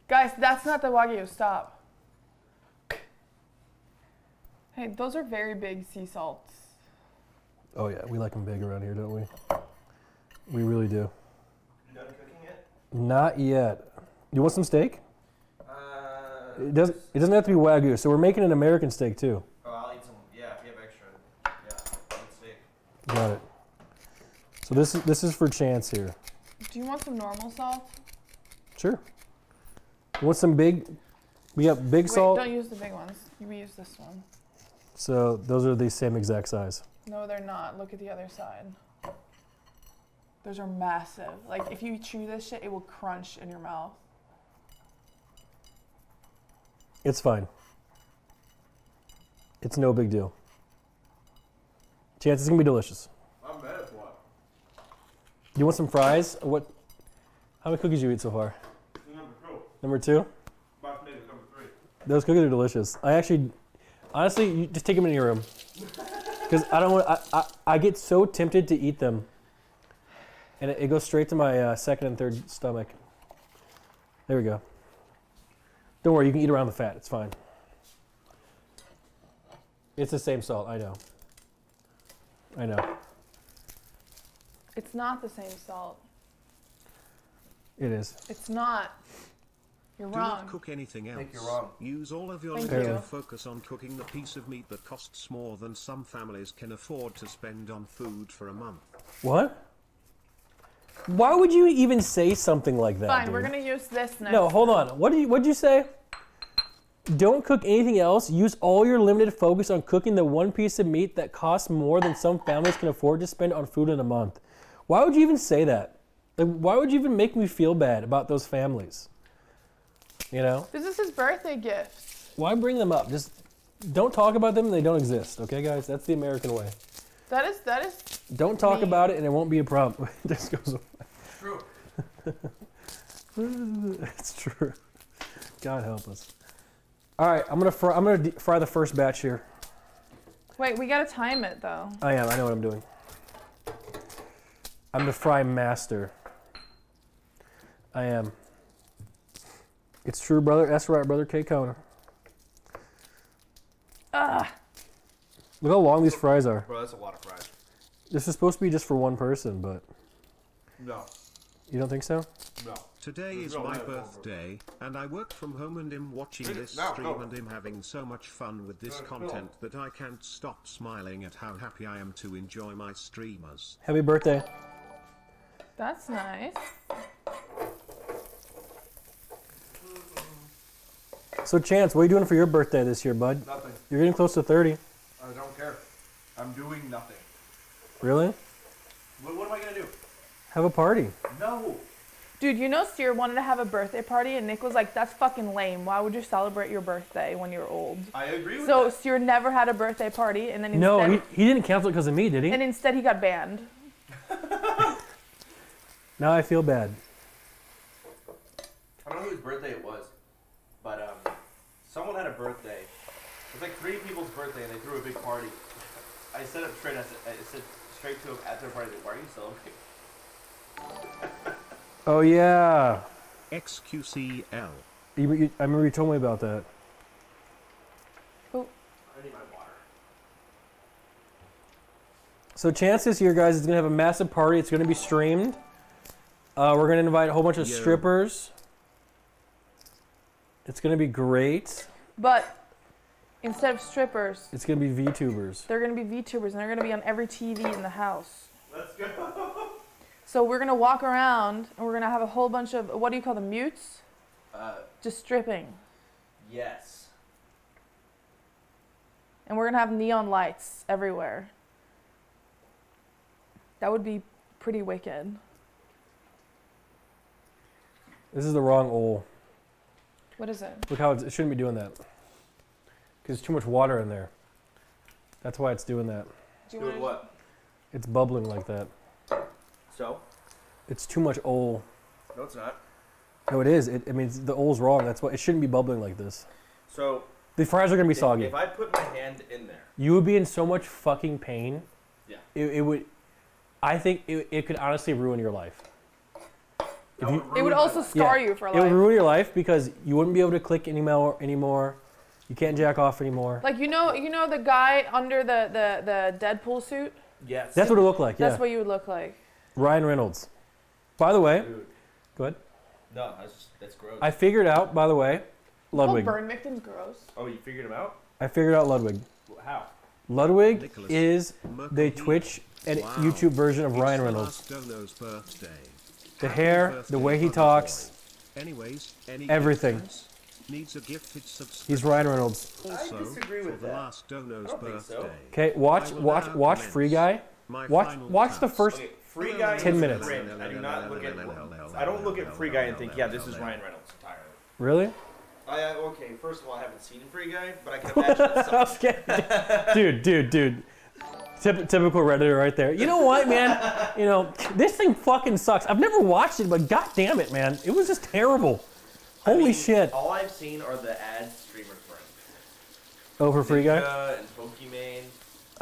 S2: Guys, that's not the Wagyu. Stop. Hey, those are very big sea salts.
S1: Oh yeah, we like them big around here, don't we? We really do.
S4: You done cooking yet?
S1: Not yet. You want some steak? It doesn't. It doesn't have to be wagyu. So we're making an American steak too.
S4: Oh, I'll eat some. Yeah, if you have extra. Yeah, let's.
S1: Got it. So this is this is for chance here.
S2: Do you want some normal salt?
S1: Sure. You want some big? We got big
S2: Wait,
S1: salt.
S2: don't use the big ones. We use this one.
S1: So those are the same exact size.
S2: No, they're not. Look at the other side. Those are massive. Like if you chew this shit, it will crunch in your mouth.
S1: It's fine. It's no big deal. Chance it's gonna be delicious.
S4: I'm mad at what?
S1: You want some fries? What? How many cookies you eat so far?
S4: Number two.
S1: Number two.
S4: About to make number three.
S1: Those cookies are delicious. I actually, honestly, you just take them in your room. Because I don't want. I, I I get so tempted to eat them. And it, it goes straight to my uh, second and third stomach. There we go. Don't worry, you can eat around the fat. It's fine. It's the same salt. I know. I know.
S2: It's not the same salt.
S1: It is.
S2: It's not. You're
S3: Do
S2: wrong.
S3: not cook anything else.
S4: think you're wrong.
S3: Use all of your
S2: Thank
S3: limited
S1: you.
S3: focus on cooking the piece of meat that costs more than some families can afford to spend on food for a month.
S1: What? Why would you even say something like that?
S2: Fine, we're gonna use this next.
S1: No, hold on. What did you What'd you say? Don't cook anything else. Use all your limited focus on cooking the one piece of meat that costs more than some families can afford to spend on food in a month. Why would you even say that? Like, why would you even make me feel bad about those families? You know,
S2: This is his birthday gift.
S1: why bring them up? Just don't talk about them. They don't exist. Okay, guys, that's the American way.
S2: That is that is
S1: Don't talk
S2: Me.
S1: about it, and it won't be a problem. it just goes.
S4: True.
S1: it's true. God help us. All right, I'm gonna fry. I'm gonna de- fry the first batch here.
S2: Wait, we gotta time it though.
S1: I am. I know what I'm doing. I'm the fry master. I am. It's true, brother. That's right, brother. K Kona.
S2: Ugh.
S1: Look how long these fries are.
S4: Bro, that's a lot of fries.
S1: This is supposed to be just for one person, but
S4: No.
S1: you don't think so?
S4: No.
S3: Today
S4: There's
S3: is
S4: no
S3: my
S4: way I'm going
S3: birthday, and I work from home and am watching
S4: it.
S3: this
S4: No,
S3: stream
S4: no.
S3: and am having so much fun with this
S4: No, no.
S3: content that I can't stop smiling at how happy I am to enjoy my streamers.
S1: Happy birthday.
S2: That's nice.
S1: So, Chance, what are you doing for your birthday this year, bud?
S4: Nothing.
S1: You're getting close to 30.
S4: I don't care. I'm doing nothing.
S1: Really?
S4: What, what am I gonna do?
S1: Have a party.
S4: No.
S2: Dude, you know Steer wanted to have a birthday party and Nick was like, That's fucking lame. Why would you celebrate your birthday when you're old?
S4: I agree with
S2: So
S4: that.
S2: Steer never had a birthday party and then instead
S1: No, he, he didn't cancel it because of me, did he?
S2: and instead he got banned.
S1: Now I feel bad.
S4: I don't know whose birthday it was, but um, someone had a birthday. It was like three people's birthday, and they threw a big party. I said up straight. I said, I said straight to them at their party. Why are you celebrating?
S1: Oh, yeah.
S3: XQCL.
S1: You, you, I remember you told me about that. Oh.
S4: I need my water.
S1: So Chance this year, guys, is gonna have a massive party. It's gonna be streamed. Uh, we're gonna invite a whole bunch of
S3: Yo.
S1: strippers. It's gonna be great.
S2: But instead of strippers,
S1: It's gonna be VTubers.
S2: they're gonna be VTubers and they're gonna be on every TV in the house.
S4: Let's go.
S2: So we're gonna walk around and we're gonna have a whole bunch of what do you call them mutes?
S4: Uh,
S2: Just stripping.
S4: yes.
S2: And we're gonna have neon lights everywhere. That would be pretty wicked.
S1: This is the wrong oil.
S2: What is it?
S1: Look how it's, it shouldn't be doing that. Because there's too much water in there. That's why it's doing that.
S2: Do
S4: Doing what?
S1: It's bubbling like that.
S4: So?
S1: It's too much oil.
S4: No, it's not.
S1: No, it is. It, I mean, the oil's wrong. That's why it shouldn't be bubbling like this.
S4: So
S1: The fries are gonna be
S4: if,
S1: soggy.
S4: if I put my hand in there,
S1: You would be in so much fucking pain.
S4: Yeah.
S1: It, it would. I think it, it could honestly ruin your life. If you-
S4: would
S2: It would also
S4: life.
S2: scar
S1: Yeah,
S2: you for life.
S1: It would ruin your life because you wouldn't be able to click anymore. Anymore, you can't jack off anymore.
S2: Like you know, you know the guy under the the the Deadpool suit.
S4: Yes.
S1: That's what it looked like. Yeah,
S2: That's what you would look like.
S1: Ryan Reynolds. By the way,
S4: Dude.
S1: go ahead.
S4: No, that's just, that's gross.
S1: I figured out. By the way, Ludwig.
S2: Oh, burn victims gross.
S4: oh, you figured him out?
S1: I figured out Ludwig.
S4: How?
S1: Ludwig
S3: Nicholas.
S1: is
S3: Merkel
S1: the. Twitch and
S3: Wow.
S1: YouTube version of
S3: It's
S1: Ryan Reynolds.
S3: last birthday.
S1: The
S3: Happy
S1: hair, the way he talks.
S3: boy. Anyways, any
S1: Everything.
S3: gifters? Needs a gifted subscription.
S1: He's Ryan Reynolds.
S3: Also,
S4: disagree with
S3: for the
S4: that.
S3: last Dono's
S4: I don't think so.
S1: Okay, watch, watch, watch Free Guy.
S3: My
S1: Watch,
S3: final
S1: watch the first.
S4: Okay, Free Guy
S1: 10 minutes.
S4: cringe. I do not look at. I don't look at Free Guy and think, yeah, this is Ryan Reynolds entirely.
S1: Really?
S4: I, uh, okay, first of all, I haven't seen Free Guy, but I can imagine it sucks.
S1: okay. dude, dude, dude. Typ- typical Redditor right there. You know what, man? You know, this thing fucking sucks. I've never watched it, but god damn it, man. It was just terrible. Holy
S4: I mean,
S1: shit.
S4: All I've seen are the ads streamers run.
S1: Oh, for free guy?
S4: And Pokimane.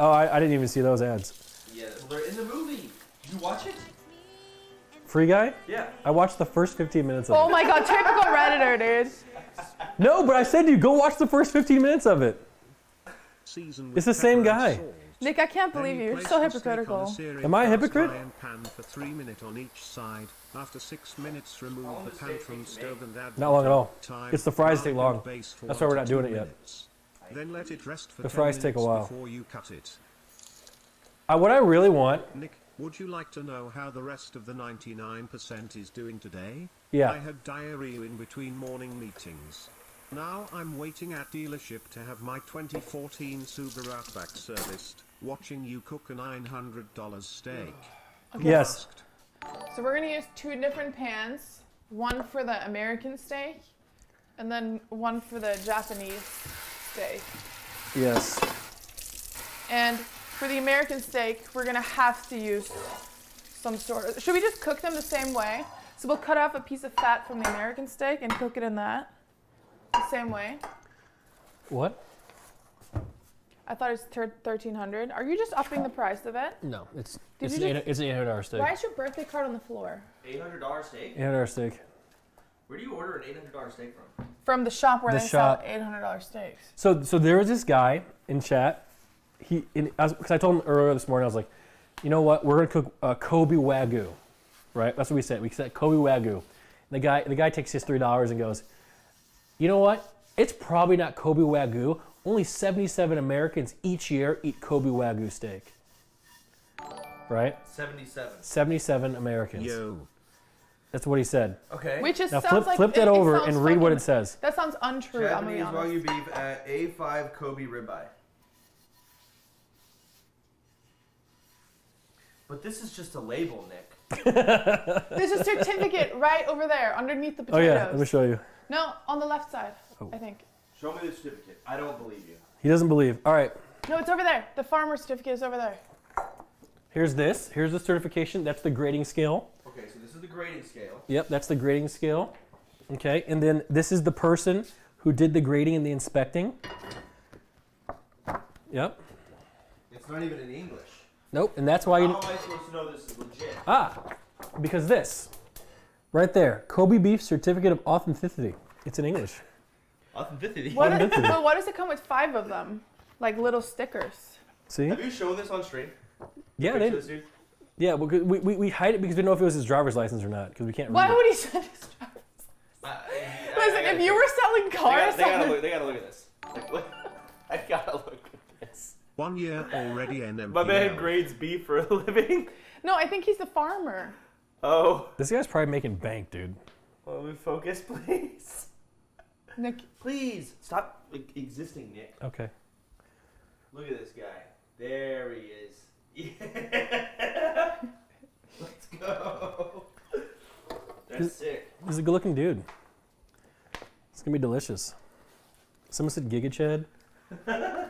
S1: Oh, I, I didn't even see those ads.
S4: Yeah, they're in the movie. Did you watch it?
S1: Free guy?
S4: Yeah.
S1: I watched the first 15 minutes of
S2: Oh
S1: it.
S2: Oh my god, typical redditor, dude.
S1: No, but I said to you, go watch the first 15 minutes of it.
S3: Season
S1: It's the same
S3: pepper and
S1: guy.
S3: Salt.
S2: Nick, I can't believe you. You're
S3: place
S2: so
S3: the steak on a
S2: hypocritical.
S1: Am I a hypocrite?
S3: pan for three minutes on each side. After six minutes, remove the pan from stove and add
S1: Not long at all. It's the fries
S3: garlic
S1: take
S3: and
S1: long. That's why we're not doing it yet.
S3: Then let it rest for
S1: The fries take a while.
S3: before you cut it.
S1: Uh, what I really want,
S3: Nick, would you like to know how the rest of the 99% is doing today? Yeah. I
S1: yeah,
S3: had diarrhea in between morning meetings. Now I'm waiting at dealership to have my 2014 Subaru Outback serviced, watching you cook a $900 steak. Who
S1: Yes.
S2: So we're gonna use two different pans. One for the American steak, and then one for the Japanese steak.
S1: yes.
S2: And for the American steak, we're gonna have to use some sort of. Should we just cook them the same way? So we'll cut off a piece of fat from the American steak and cook it in that the same way.
S1: What?
S2: I thought it's thir- 1300. Are you just upping the price of it?
S1: No, it's
S2: Did
S1: it's,
S2: you
S1: an,
S2: just-
S1: eight- it's an 800 dollar steak.
S2: Why is your birthday card on the floor?
S4: $800 steak?
S1: 800 dollar steak.
S4: Where do you order an $800 steak from?
S2: From the shop where
S1: The
S2: they
S1: shop.
S2: sell $800 steaks.
S1: So so there was this guy in chat. He because I told him earlier this morning I was like, you know what? We're gonna cook uh, Kobe Wagyu, right? That's what we said. We said Kobe Wagyu. And the guy the guy takes his three dollars and goes, you know what? It's probably not Kobe Wagyu. Only 77 Americans each year eat Kobe Wagyu steak. Right?
S4: 77.
S1: 77 Americans.
S3: Yo.
S1: That's what he said.
S4: Okay.
S2: Which is
S1: Now flip
S2: like
S1: flip that
S2: it- it
S1: over
S2: sounds
S1: and read what it says.
S2: That sounds untrue. I'm gonna be.
S4: Wagyu beef at A5 Kobe ribeye. But this is just a label, Nick.
S2: There's a certificate right over there underneath the potatoes.
S1: Oh yeah, let me show you.
S2: No, on the left side.
S1: Oh.
S2: I think.
S4: Show me the certificate. I don't believe you.
S1: He doesn't believe. All right.
S2: No, it's over there. The farmer certificate is over there.
S1: Here's this. Here's the certification. That's the grading scale.
S4: Okay, so this is the grading scale.
S1: Yep, that's the grading scale. Okay, and then this is the person who did the grading and the inspecting. Yep.
S4: It's not even in English.
S1: Nope, and that's why
S4: How
S1: you.
S4: am I supposed to know this is legit?
S1: Ah, because this. Right there. Kobe beef certificate of authenticity. It's in English.
S4: Authenticity.
S2: What is,
S1: Authenticity.
S2: but why does it come with five of them? Like little stickers.
S1: See?
S4: Have you shown this on stream?
S1: Yeah,
S4: Picture
S1: they,
S4: this dude?
S1: yeah. well, 'cause We, we, we hide it because we didn't know if it was his driver's license or not because we can't read
S2: Why would he send his driver?
S4: I- I-
S2: Listen,
S4: I
S2: if you were selling
S4: they
S2: cars,
S4: gotta, they gotta look. They gotta look at this. Like, what? I gotta look at this.
S3: One year already NMPL.
S4: My man grades beef for a living.
S2: no, I think he's a farmer.
S4: Oh.
S1: This guy's probably making bank, dude.
S4: Will we focus, please?
S2: Nick,
S4: Please stop existing, Nick.
S1: Okay.
S4: Look at this guy. There he is. Yeah. Let's go. That's sick.
S1: He's a good looking dude. It's gonna be delicious. Someone said Giga Chad.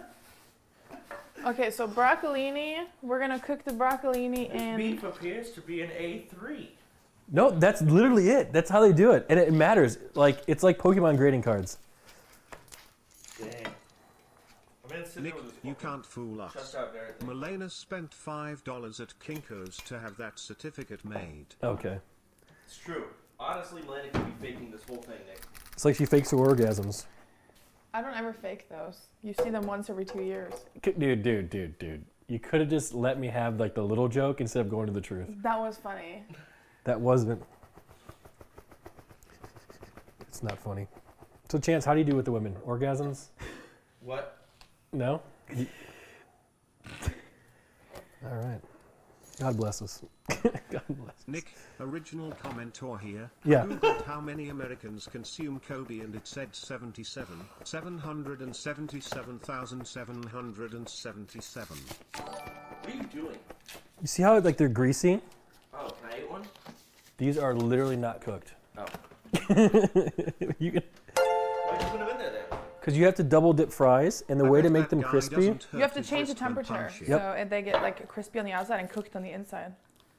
S2: Okay, so broccolini. We're gonna cook the broccolini
S4: This
S2: in.
S4: beef appears to be an A3.
S1: No, that's literally it. That's how they do it, and it matters. Like it's like Pokemon grading cards.
S4: Dang. My man's sitting
S3: Nick,
S4: there with his
S3: you can't fool us.
S4: chest out there.
S3: Malena spent $5 at Kinko's to have that certificate made.
S1: Okay.
S4: It's true. Honestly, Malena could be faking this whole thing, Nick.
S1: It's like she fakes her orgasms.
S2: I don't ever fake those. You see them once every two years.
S1: Dude, dude, dude, dude. You could have just let me have like the little joke instead of going to the truth.
S2: That was funny.
S1: That wasn't. It's not funny. So, Chance, how do you do with the women? Orgasms?
S4: What?
S1: No? All right. God bless us. God bless.
S3: Nick, original commentor here.
S1: Yeah.
S3: Googled how many Americans consume Kobe and it said 77. 777,777.
S4: What are you doing?
S1: You see how like they're greasy?
S4: Oh, can I eat one?
S1: These are literally not cooked.
S4: Oh.
S1: you can,
S4: Why'd you put them in there then?
S1: Because you have to double dip fries, and the
S3: I
S1: way to make them crispy.
S2: You have to change the temperature
S3: punching.
S1: Yep.
S2: so they get like crispy on the outside and cooked on the inside.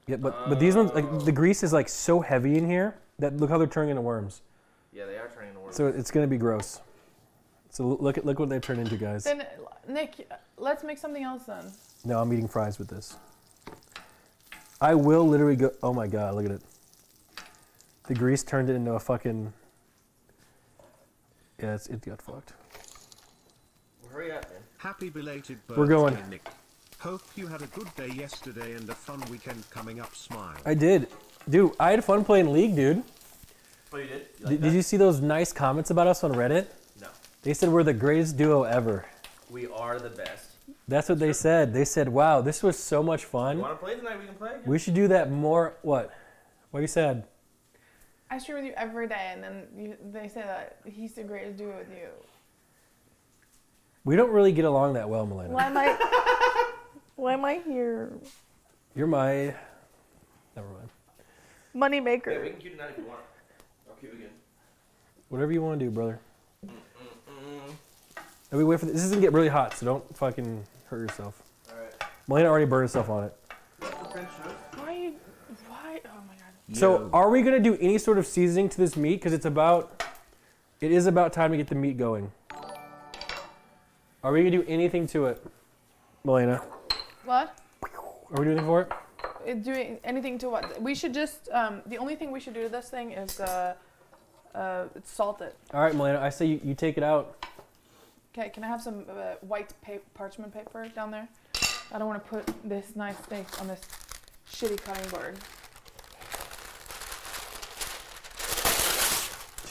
S1: Yeah, but but these ones, like the grease is like so heavy in here that look how they're turning into worms.
S4: Yeah, they are turning into worms.
S1: So it's gonna be gross. So look at look what they turned into, guys.
S2: Then Nick, let's make something else then.
S1: No, I'm eating fries with this. I will literally go. Oh my god, look at it. The grease turned it into a fucking. Yeah, it's, it got fucked.
S4: Hurry up, man.
S3: Happy belated birthday,
S1: We're going.
S3: Nick. Hope you had a good day yesterday and a fun weekend coming up. Smile.
S1: I did, dude. I had fun playing League, dude.
S4: Oh, you did? You like
S1: Did,
S4: that?
S1: did you see those nice comments about us on Reddit?
S4: No.
S1: They said we're the greatest duo ever.
S4: We are the best.
S1: That's what they said. They said, "Wow, this was so much
S4: You
S1: fun.
S4: want to play tonight? We can play.
S1: We should do that more." What? What you said?
S2: I stream with you every day, and then you, they say that he's the greatest duo with you.
S1: We don't really get along that well, Malena.
S2: Why am I? why am I here?
S1: You're my. Never mind.
S2: Money maker.
S4: Yeah, we can keep it tonight if you want. I'll keep it again.
S1: Whatever you want to do, brother.
S4: Mm-mm.
S1: And we wait for this. This is gonna get really hot, so don't fucking hurt yourself.
S4: All right.
S1: Malena already burned herself on it. So, are we gonna do any sort of seasoning to this meat? Because it's about, it is about time to get the meat going. Are we gonna do anything to it, Malena?
S2: What?
S1: Are we doing anything for it?
S2: Uh, Doing anything to what? We should just. Um, the only thing we should do to this thing is uh, uh, salt it.
S1: All right, Malena. I say you, you take it out.
S2: Okay, can I have some uh, white pa- parchment paper down there? I don't want to put this nice steak on this shitty cutting board.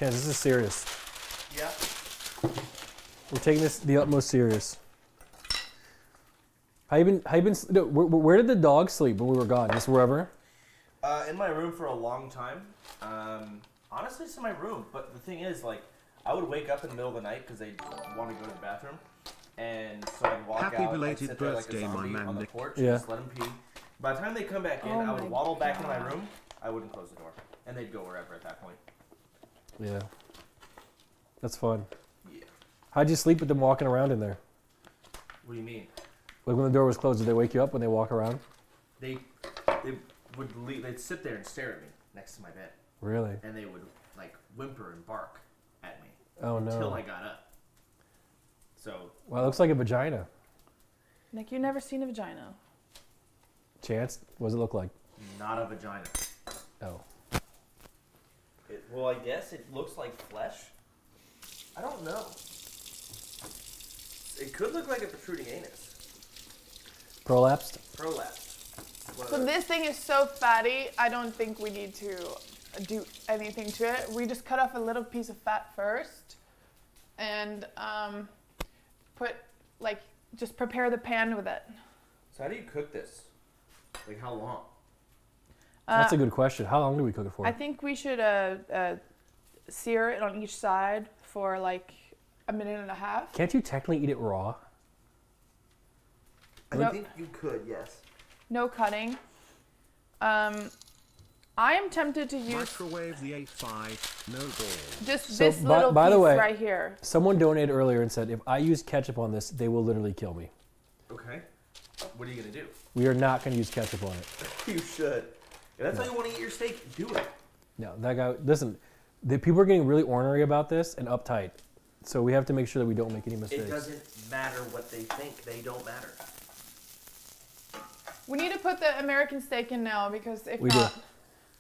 S1: Chance, this is serious.
S4: Yeah.
S1: We're taking this the utmost serious. How you been? How you been? No, where, where did the dog sleep when we were gone? Just wherever.
S4: Uh, in my room for a long time. Um, honestly, it's in my room. But the thing is, like, I would wake up in the middle of the night because they want to go to the bathroom, and so I'd walk
S3: Happy
S4: out. I'd
S3: belated
S4: sit there like a
S3: birthday, my
S4: zombie
S3: man
S4: on the porch
S1: Yeah.
S4: just let them pee. By the time they come back in,
S2: Oh
S4: I would
S2: my
S4: waddle back into my room. I wouldn't close the door, and they'd go wherever at that point.
S1: Yeah. That's fun.
S4: Yeah.
S1: How'd you sleep with them walking around in there?
S4: What do you mean?
S1: Like when the door was closed, did they wake you up when they walk around?
S4: They they would leave, they'd sit there and stare at me next to my bed,
S1: Really?
S4: and they would like whimper and bark at me
S1: Oh
S4: until
S1: no.
S4: I got up. So
S1: Well, it looks like a vagina.
S2: Nick, you never seen a vagina.
S1: Chance, what does it look like?
S4: not a vagina.
S1: Oh.
S4: It, well, I guess it looks like flesh. I don't know. It could look like a protruding anus.
S1: Prolapsed?
S4: Prolapse. One of
S2: So
S4: those.
S2: this thing is so fatty, I don't think we need to do anything to it. We just cut off a little piece of fat first, and um, put like just prepare the pan with it.
S4: So how do you cook this? Like how long?
S1: That's
S2: Uh,
S1: a good question. How long do we cook it for?
S2: I think we should uh, uh, sear it on each side for like a minute and a half.
S1: Can't you technically eat it raw?
S4: I
S2: Nope.
S4: think you could, yes.
S2: No cutting. Um, I am tempted to use
S3: Microwave the A5, no balls.
S2: just
S1: So,
S2: this
S1: by-
S2: little
S1: by the
S2: piece
S1: way-
S2: right here.
S1: Someone donated earlier and said if I use ketchup on this, they will literally kill me.
S4: Okay. What are you gonna do?
S1: We are not going to use ketchup on it.
S4: You should. If that's how you want to eat your steak, do it.
S1: No, that guy. Listen, the people are getting really ornery about this and uptight. So we have to make sure that we don't make any mistakes.
S4: It doesn't matter what they think; they don't matter.
S2: We need to put the American steak in now because if
S1: We do.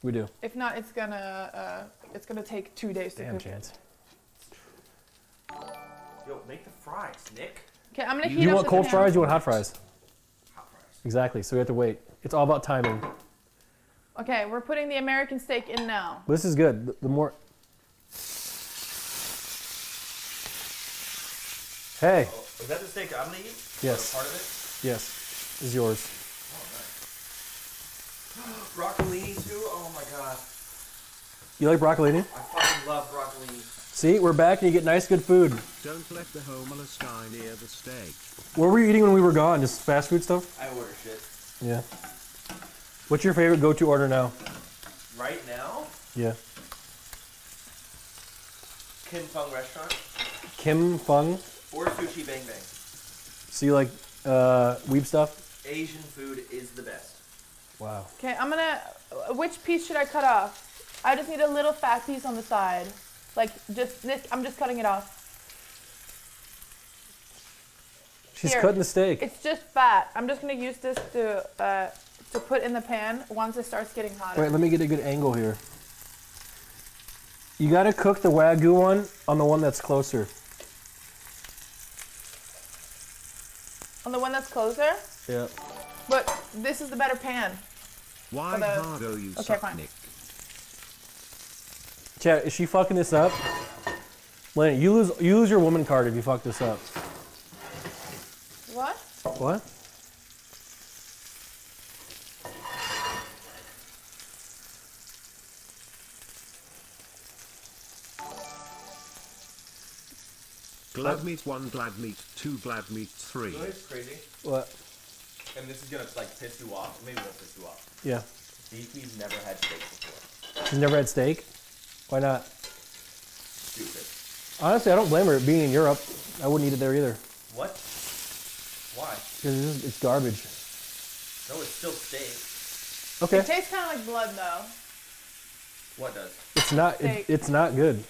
S1: We do.
S2: if not, it's gonna uh, it's gonna take two days to cook.
S1: Damn
S2: cook.
S1: chance.
S4: Yo, make the fries, Nick.
S2: Okay, I'm gonna heat
S1: you
S2: up
S1: want cold fries? You want hot fries?
S4: Hot fries.
S1: Exactly. So we have to wait. It's all about timing.
S2: Okay, we're putting the American steak in now.
S1: This is good. The, the more. Hey.
S4: Oh, is that the steak I'm gonna eat?
S1: Yes.
S4: Part of it?
S1: Yes. Is yours.
S4: Broccolini too. Oh my god,
S1: You like broccolini?
S4: I fucking love broccolini.
S1: See, we're back and you get nice, good food.
S3: Don't let the homeless guy near the steak.
S1: What were you eating when we were gone? Just fast food stuff?
S4: I order shit
S1: Yeah. What's your favorite go-to order now?
S4: right now.
S1: Yeah.
S4: Kim Fung restaurant.
S1: Kim Fung.
S4: Or sushi bang bang.
S1: So you like uh, weeb stuff?
S4: Asian food is the best.
S1: Wow.
S2: Okay, I'm gonna. Which piece should I cut off? I just need a little fat piece on the side. Like just this. I'm just cutting it off.
S1: She's
S2: Here.
S1: cutting the steak.
S2: It's just fat. I'm just gonna use this to uh, to put in the pan once it starts getting hotter.
S1: Wait, let me get a good angle here. You gotta cook the wagyu one on the one that's closer.
S2: On the one that's closer.
S1: Yeah.
S2: But this is the better pan.
S3: Why
S2: the-
S3: hardo you
S2: Okay,
S3: suck
S2: fine.
S3: Nick?
S1: Chad, is she fucking this up? Lenny, you lose you lose your woman card if you fuck this up.
S2: What?
S1: What?
S3: Glad meat 1, glad meat 2, glad meat 3.
S4: You know what's crazy?
S1: What?
S4: And this is gonna like piss you off. Maybe it won't piss you off.
S1: Yeah.
S4: BP's never had steak before.
S1: She's never had steak? Why not?
S4: Stupid.
S1: Honestly, I don't blame her. Being in Europe, I wouldn't eat it there either.
S4: What? Why?
S1: Because it's, it's garbage.
S4: No, it's still steak.
S1: Okay.
S2: It tastes kind of like blood though.
S4: What does?
S1: It's not. It, it's not good.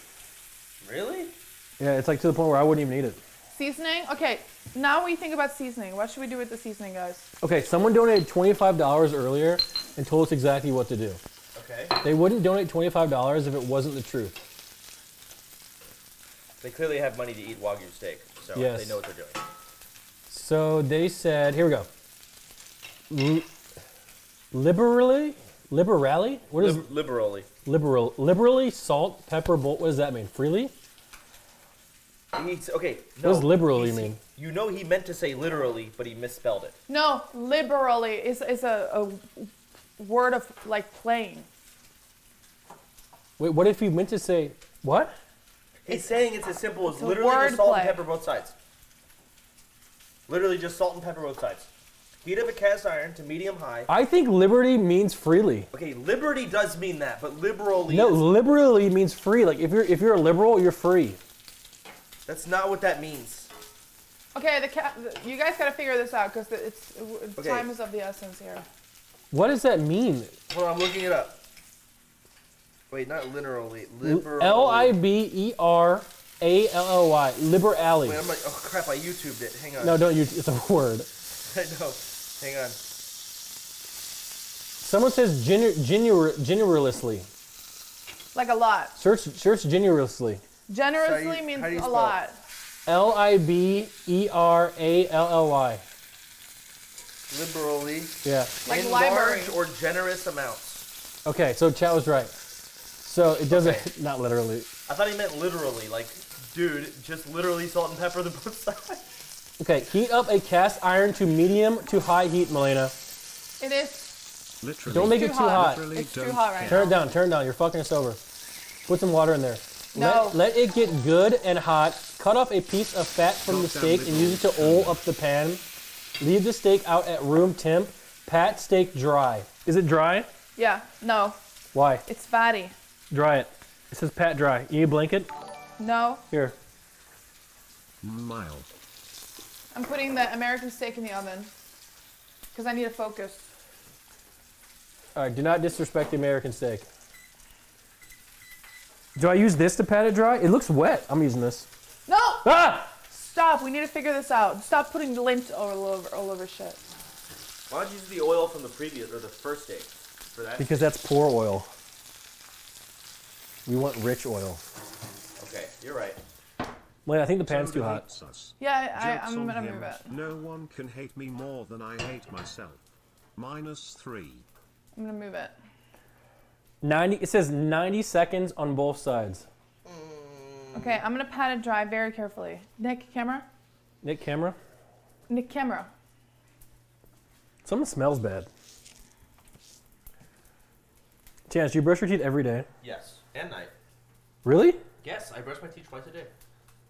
S4: Really?
S1: Yeah, it's like to the point where I wouldn't even eat it.
S2: Seasoning. Okay. Now we think about seasoning. What should we do with the seasoning, guys?
S1: Okay, someone donated twenty-five dollars earlier and told us exactly what to do.
S4: Okay.
S1: They wouldn't donate twenty-five dollars if it wasn't the truth.
S4: They clearly have money to eat wagyu steak, so
S1: Yes.
S4: they know what they're doing.
S1: So they said, here we go. L- liberally, liberally. What is
S4: Lib- liberally.
S1: liberal? Liberally, salt, pepper, bolt. What does that mean? Freely?
S4: He's, okay.
S1: What does
S4: no,
S1: liberally mean?
S4: You know he meant to say literally, but he misspelled it.
S2: No, liberally is is a, a word of like playing.
S1: Wait, what if he meant to say what?
S4: He's saying it's as simple as literally just salt and pepper both sides. Literally just salt and pepper both sides. Heat of a cast iron to medium high.
S1: I think liberty means freely.
S4: Okay, liberty does mean that, but liberally
S1: No,
S4: is,
S1: liberally means free. Like if you're if you're a liberal, you're free.
S4: That's not what that means.
S2: Okay, the cat. You guys gotta figure this out because it's
S4: Okay.
S2: time is of the essence here.
S1: What does that mean?
S4: Hold on, I'm looking it up. Wait, not literally. Liberally.
S1: L I B E R A L L Y. Liberally.
S4: Wait, I'm like, oh crap, I YouTubed it. Hang on.
S1: No, don't use. It's a word.
S4: I know. Hang on.
S1: Someone says genu- genu- generously.
S2: Like a lot.
S1: Search search generously.
S2: Generously
S4: How you-
S2: means
S4: how do you
S2: a lot.
S1: L I B E R A L L Y.
S4: Liberally.
S1: Yeah.
S2: Like
S4: in
S2: library.
S4: large or generous amounts.
S1: Okay, so chat was right. So it doesn't not literally.
S4: I thought he meant literally, like, dude, just literally salt and pepper the both sides.
S1: Okay, heat up a cast iron to medium to high heat, Malena.
S2: It is.
S3: Literally.
S1: Don't make
S2: Too
S1: it too
S2: hot.
S1: hot.
S2: It's too hot right
S3: care.
S1: Turn it down, turn it down. You're fucking us over. Put some water in there.
S2: No.
S1: Let, let it get good and hot. Cut off a piece of fat from the
S3: Drop down
S1: steak and use it to oil up the pan. Leave the steak out at room temp. Pat steak dry. Is it dry?
S2: Yeah. No.
S1: Why?
S2: It's fatty.
S1: Dry it. It says pat dry. You need a blanket?
S2: No.
S1: Here.
S3: Mild.
S2: I'm putting the American steak in the oven because I need to focus.
S1: All right, do not disrespect the American steak. Do I use this to pat it dry? It looks wet. I'm using this.
S2: No.
S1: Ah!
S2: Stop. We need to figure this out. Stop putting lint all over all over shit.
S4: Why don't you use the oil from the previous or the first day for that?
S1: Because that's poor oil. We want rich oil.
S4: Okay, you're right.
S1: Wait, I think the pan's too hot.
S3: hates.
S2: Yeah, I,
S3: Jokes
S2: I'm gonna move it.
S3: No one can hate me more than I hate myself. Minus three.
S2: I'm gonna move it.
S1: 90 it says 90 seconds on both sides. Mm.
S2: Okay, I'm gonna pat it dry very carefully. Nick, camera.
S1: Nick camera.
S2: Nick, camera.
S1: Something smells bad. Chance, you brush your teeth every day.
S4: Yes, and night.
S1: Really?
S4: Yes, I brush my teeth twice a day.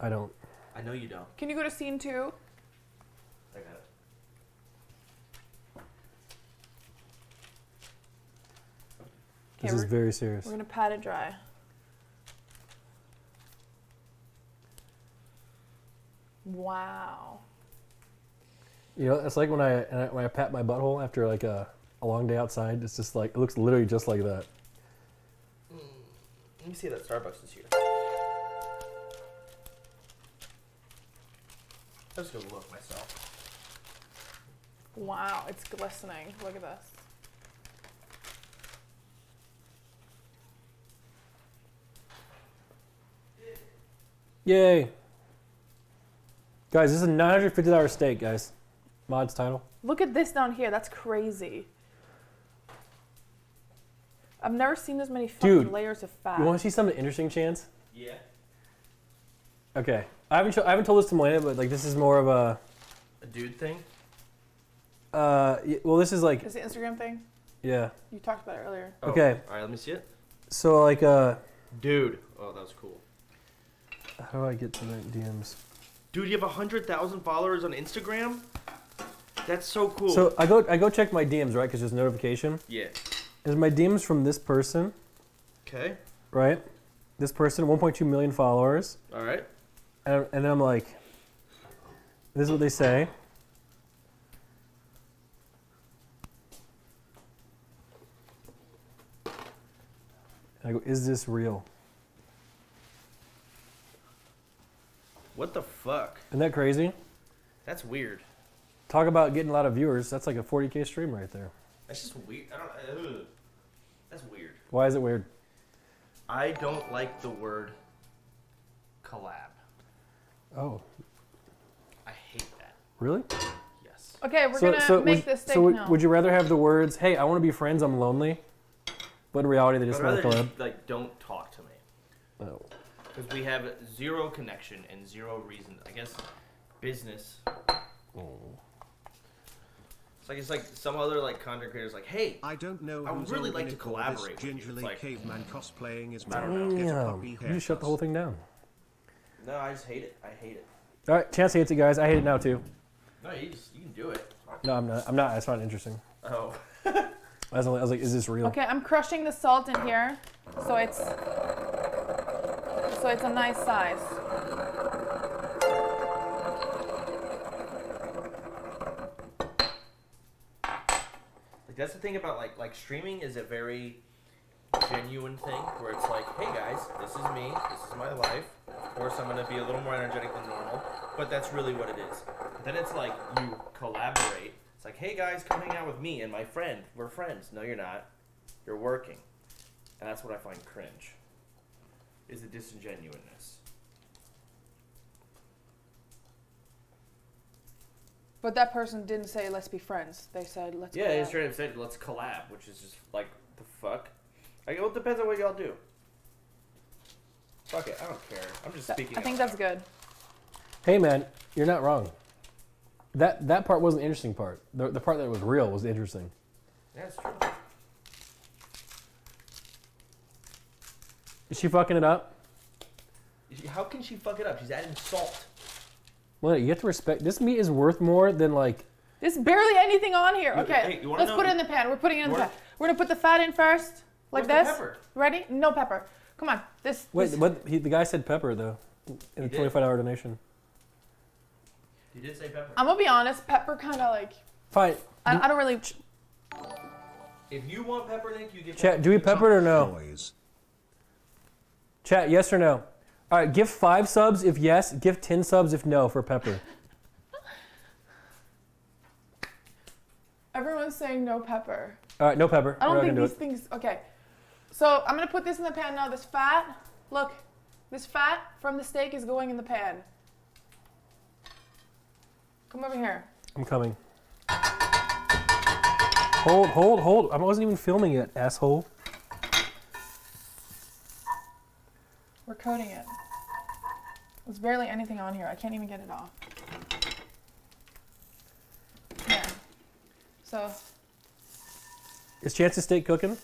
S1: I don't.
S4: I know you don't.
S2: Can you go to scene two?
S4: I got it.
S2: Okay,
S1: This is very serious.
S2: we're gonna pat it dry. Wow.
S1: You know, it's like when I when I pat my butthole after like a, a long day outside. It's just like it looks literally just like that.
S4: Mm, let me see that Starbucks is here. Let's go look myself.
S2: Wow, it's glistening. Look at this.
S1: Yay! Guys, this is a nine hundred fifty dollars steak, guys. Mod's title.
S2: Look at this down here. That's crazy. I've never seen this many fucking
S1: Dude,
S2: layers of fat.
S1: You want to see something interesting, Chance?
S4: Yeah.
S1: Okay, I haven't show, I haven't told this to Malena, but like this is more of a
S4: A dude thing?
S1: uh y- well this is like
S2: Is the Instagram thing?
S1: yeah
S2: You talked about it earlier.
S1: Okay.
S4: Alright, let me see it.
S1: so like uh
S4: Dude. Oh, that was cool.
S1: How do I get to the DMs?
S4: Dude, you have 100,000 followers on Instagram? That's so cool.
S1: So I go I go check my DMs right because there's notification.
S4: yeah.
S1: Is my DMs from this person
S4: Okay.
S1: right? This person 1.2 million followers,
S4: All right.
S1: and, and then I'm like, this is what they say. And I go, is this real?
S4: What the fuck?
S1: Isn't that crazy?
S4: That's weird.
S1: Talk about getting a lot of viewers. That's like a 40k stream right there.
S4: That's just weird. I don't. Ugh. That's weird.
S1: Why is it weird?
S4: I don't like the word collab.
S1: Oh,
S4: I hate that.
S1: really?
S2: Yes. Okay, we're
S1: so,
S2: gonna
S1: so
S2: make
S1: would,
S2: this steak
S1: so would,
S2: now.
S1: would you rather have the words, "Hey, I want to be friends. I'm lonely," but in reality they just
S4: I'd
S1: want to collab?
S4: just like don't talk to me
S1: Oh.
S4: Because we have zero connection and zero reason. I guess business. It's like it's like some other like content creators like, hey,
S3: I don't know
S4: I would really like to collaborate
S3: This
S4: with you.
S3: gingerly
S4: like-
S3: caveman cosplaying is
S4: I don't
S3: man. Get a
S1: Damn. You just shut the whole thing down.
S4: no, I just hate it. I hate it.
S1: All right, Chance hates it, guys. I hate it now too.
S4: No, you just you can do it.
S1: No, I'm not. I'm not. It's not interesting.
S4: Oh,
S1: I was, only, I was like, is this real?
S2: Okay, I'm crushing the salt in here, so it's so it's a nice size.
S4: like that's the thing about like like streaming is a very genuine thing where it's like, hey guys, this is me, this is my life. Of course, I'm gonna be a little more energetic than normal, but that's really what it is. Then it's like you collaborate. It's like, hey guys, come hang out with me and my friend. We're friends. No, you're not. You're working, and that's what I find cringe. Is the disingenuousness.
S2: But that person didn't say let's be friends. They said let's.
S4: Yeah,
S2: go
S4: he
S2: out."
S4: straight up said, "Let's collab," which is just like the fuck. Like, well, it depends on what y'all do. Fuck it, I don't care. I'm just
S2: That-
S4: speaking.
S2: I think
S4: out
S2: that's good.
S1: Hey, man, you're not wrong. That that part wasn't the interesting part. The, the part that was real was interesting.
S4: loud. Yeah, it's true.
S1: Is she fucking it up?
S4: She- How can she fuck it up? She's adding salt.
S1: Well, you have to respect. This meat is worth more than like.
S2: There's barely anything on here.
S4: You-
S2: Okay,
S4: hey,
S2: let's put it in the pan. We're putting it in the
S4: What-
S2: pan. We're gonna put the fat in first, like
S4: Where's the
S2: this.
S4: pepper?
S2: Ready? No pepper. Come on. This.
S1: Wait,
S2: this-
S1: what? He, the guy said pepper though, in
S4: He
S1: the
S4: did.
S1: twenty-five dollar donation.
S4: You did say pepper.
S2: I'm gonna be honest. Pepper kind of like.
S1: Fine.
S2: I, I don't really.
S4: if you want pepper, Nick, you get.
S1: Chat. Do we pepper it or no?
S3: Boys.
S1: Chat. Yes or no? All right. Give five subs if yes. Give ten subs if no for pepper.
S2: Everyone's saying no pepper.
S1: All right. No pepper.
S2: I don't think these
S1: it.
S2: things. Okay, so I'm gonna put this in the pan now. This fat, look, this fat from the steak is going in the pan. Come over here.
S1: I'm coming. Hold, hold, hold. I wasn't even filming it, asshole.
S2: We're coating it. There's barely anything on here. I can't even get it off. Yeah. So
S1: Is Chance's steak cooking?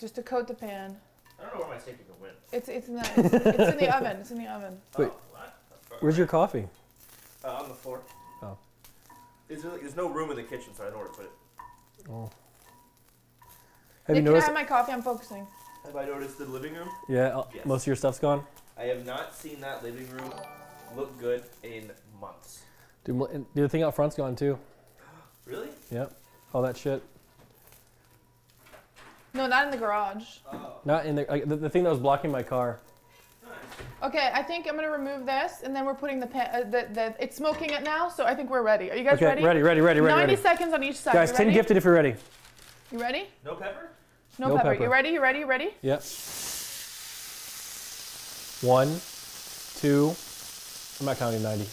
S2: just to coat the pan.
S4: I don't know where my steak even went.
S2: It's it's in the it's, it's in the oven. It's in the oven.
S1: Wait.
S4: Oh, what?
S1: Where's your coffee?
S4: Uh, on the floor.
S1: Oh.
S4: There's, really, there's no room in the kitchen, so I don't know where to put it.
S1: Oh.
S2: Nick,
S1: Have you
S2: can I have my coffee? I'm focusing.
S4: Have I noticed the living room?
S1: yeah, uh,
S4: Yes.
S1: most of your stuff's gone.
S4: I have not seen that living room look good in months.
S1: Dude, the thing out front's gone too.
S4: Really?
S1: Yep. All that shit.
S2: No, not in the garage.
S4: Oh.
S1: Not in the, like, the the thing that was blocking my car.
S2: Okay, I think I'm gonna remove this, and then we're putting the pan. Uh, the, the it's smoking it now, so I think we're ready. Are you guys
S1: Okay,
S2: ready?
S1: ready, ready, ready, ready,
S2: 90
S1: ready.
S2: seconds on each side.
S1: Guys, 10 gifted if you're ready.
S2: You ready?
S4: No pepper?
S2: No,
S1: No
S2: pepper.
S1: pepper.
S2: You ready? You ready? You ready?
S1: Yep. One, two. I'm not counting 90.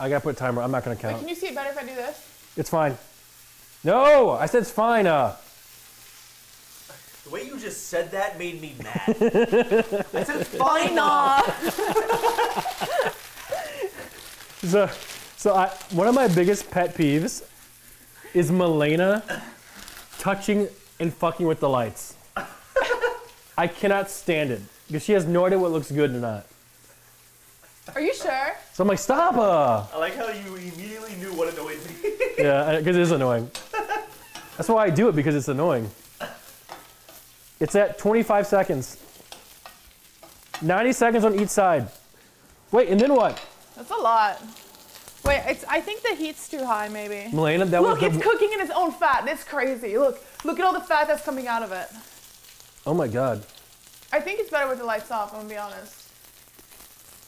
S1: I gotta put a timer. I'm not gonna count.
S2: Wait,
S1: count.
S2: can you see it better if I do this?
S1: It's fine. No, I said it's fine. Uh,
S4: The way you just said that made me mad. I said it's fine.
S2: Nah.
S1: so, so I, one of my biggest pet peeves is Malena touching and fucking with the lights. I cannot stand it because she has no idea what looks good or not.
S2: Are you sure?
S1: So I'm like, stop! Uh.
S4: I like how you immediately knew what annoyed me.
S1: Yeah, because it is annoying. That's why I do it because it's annoying. It's at 25 seconds. 90 seconds on each side. Wait, and then what?
S2: That's a lot. Wait, it's. I think the heat's too high, maybe.
S1: Malena, that
S2: Look,
S1: was
S2: it's cooking in its own fat. It's crazy. Look, look at all the fat that's coming out of it.
S1: Oh my god.
S2: I think it's better with the lights off. I'm gonna be honest.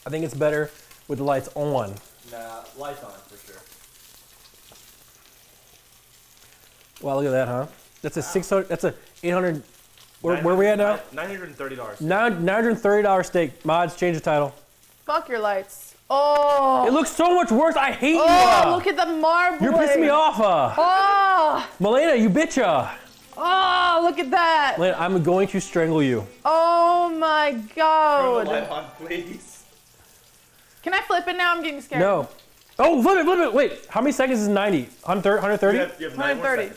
S1: I think it's better with the lights on.
S4: nah, lights on for sure.
S1: Wow, look at that, huh? That's a 600. That's a 800. Where, where are we at now?
S4: Nine hundred and thirty dollars.
S1: $930 steak. Mods, change the title.
S2: Fuck your lights. Oh.
S1: It looks so much worse. I hate you.
S2: oh,
S1: uh.
S2: look at the marble.
S1: You're pissing me off. Uh.
S2: Oh,
S1: Malena, you bitcha.
S2: oh, look at that.
S1: Malena, I'm going to strangle you.
S2: Oh my
S4: Turn the
S2: god.
S4: light on, please.
S2: Can I flip it now? I'm getting scared.
S1: No. Oh, flip it, flip it. Wait, how many seconds is 90? 130? 130?
S4: You have, you have
S2: 130.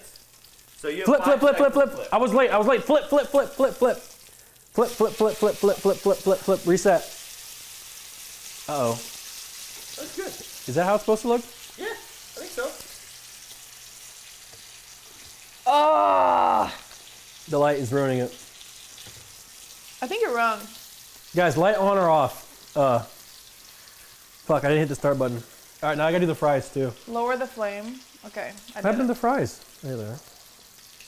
S4: So you have
S1: Flip,
S4: five
S1: flip, flip, flip, flip. I was late. I was late. Flip, flip, flip, flip, flip. Flip, flip, flip, flip, flip, flip, flip, flip, flip. Reset. Uh oh.
S4: That's good.
S1: Is that how it's supposed to look?
S4: Yeah, I think so.
S2: Ah!
S1: The light is ruining it.
S2: I think you're wrong.
S1: Guys, light on or off? Uh. Fuck, I didn't hit the start button. All right, now I gotta do the fries too.
S2: Lower the flame. Okay. I,
S1: What
S2: did
S1: happened to the fries? There they are.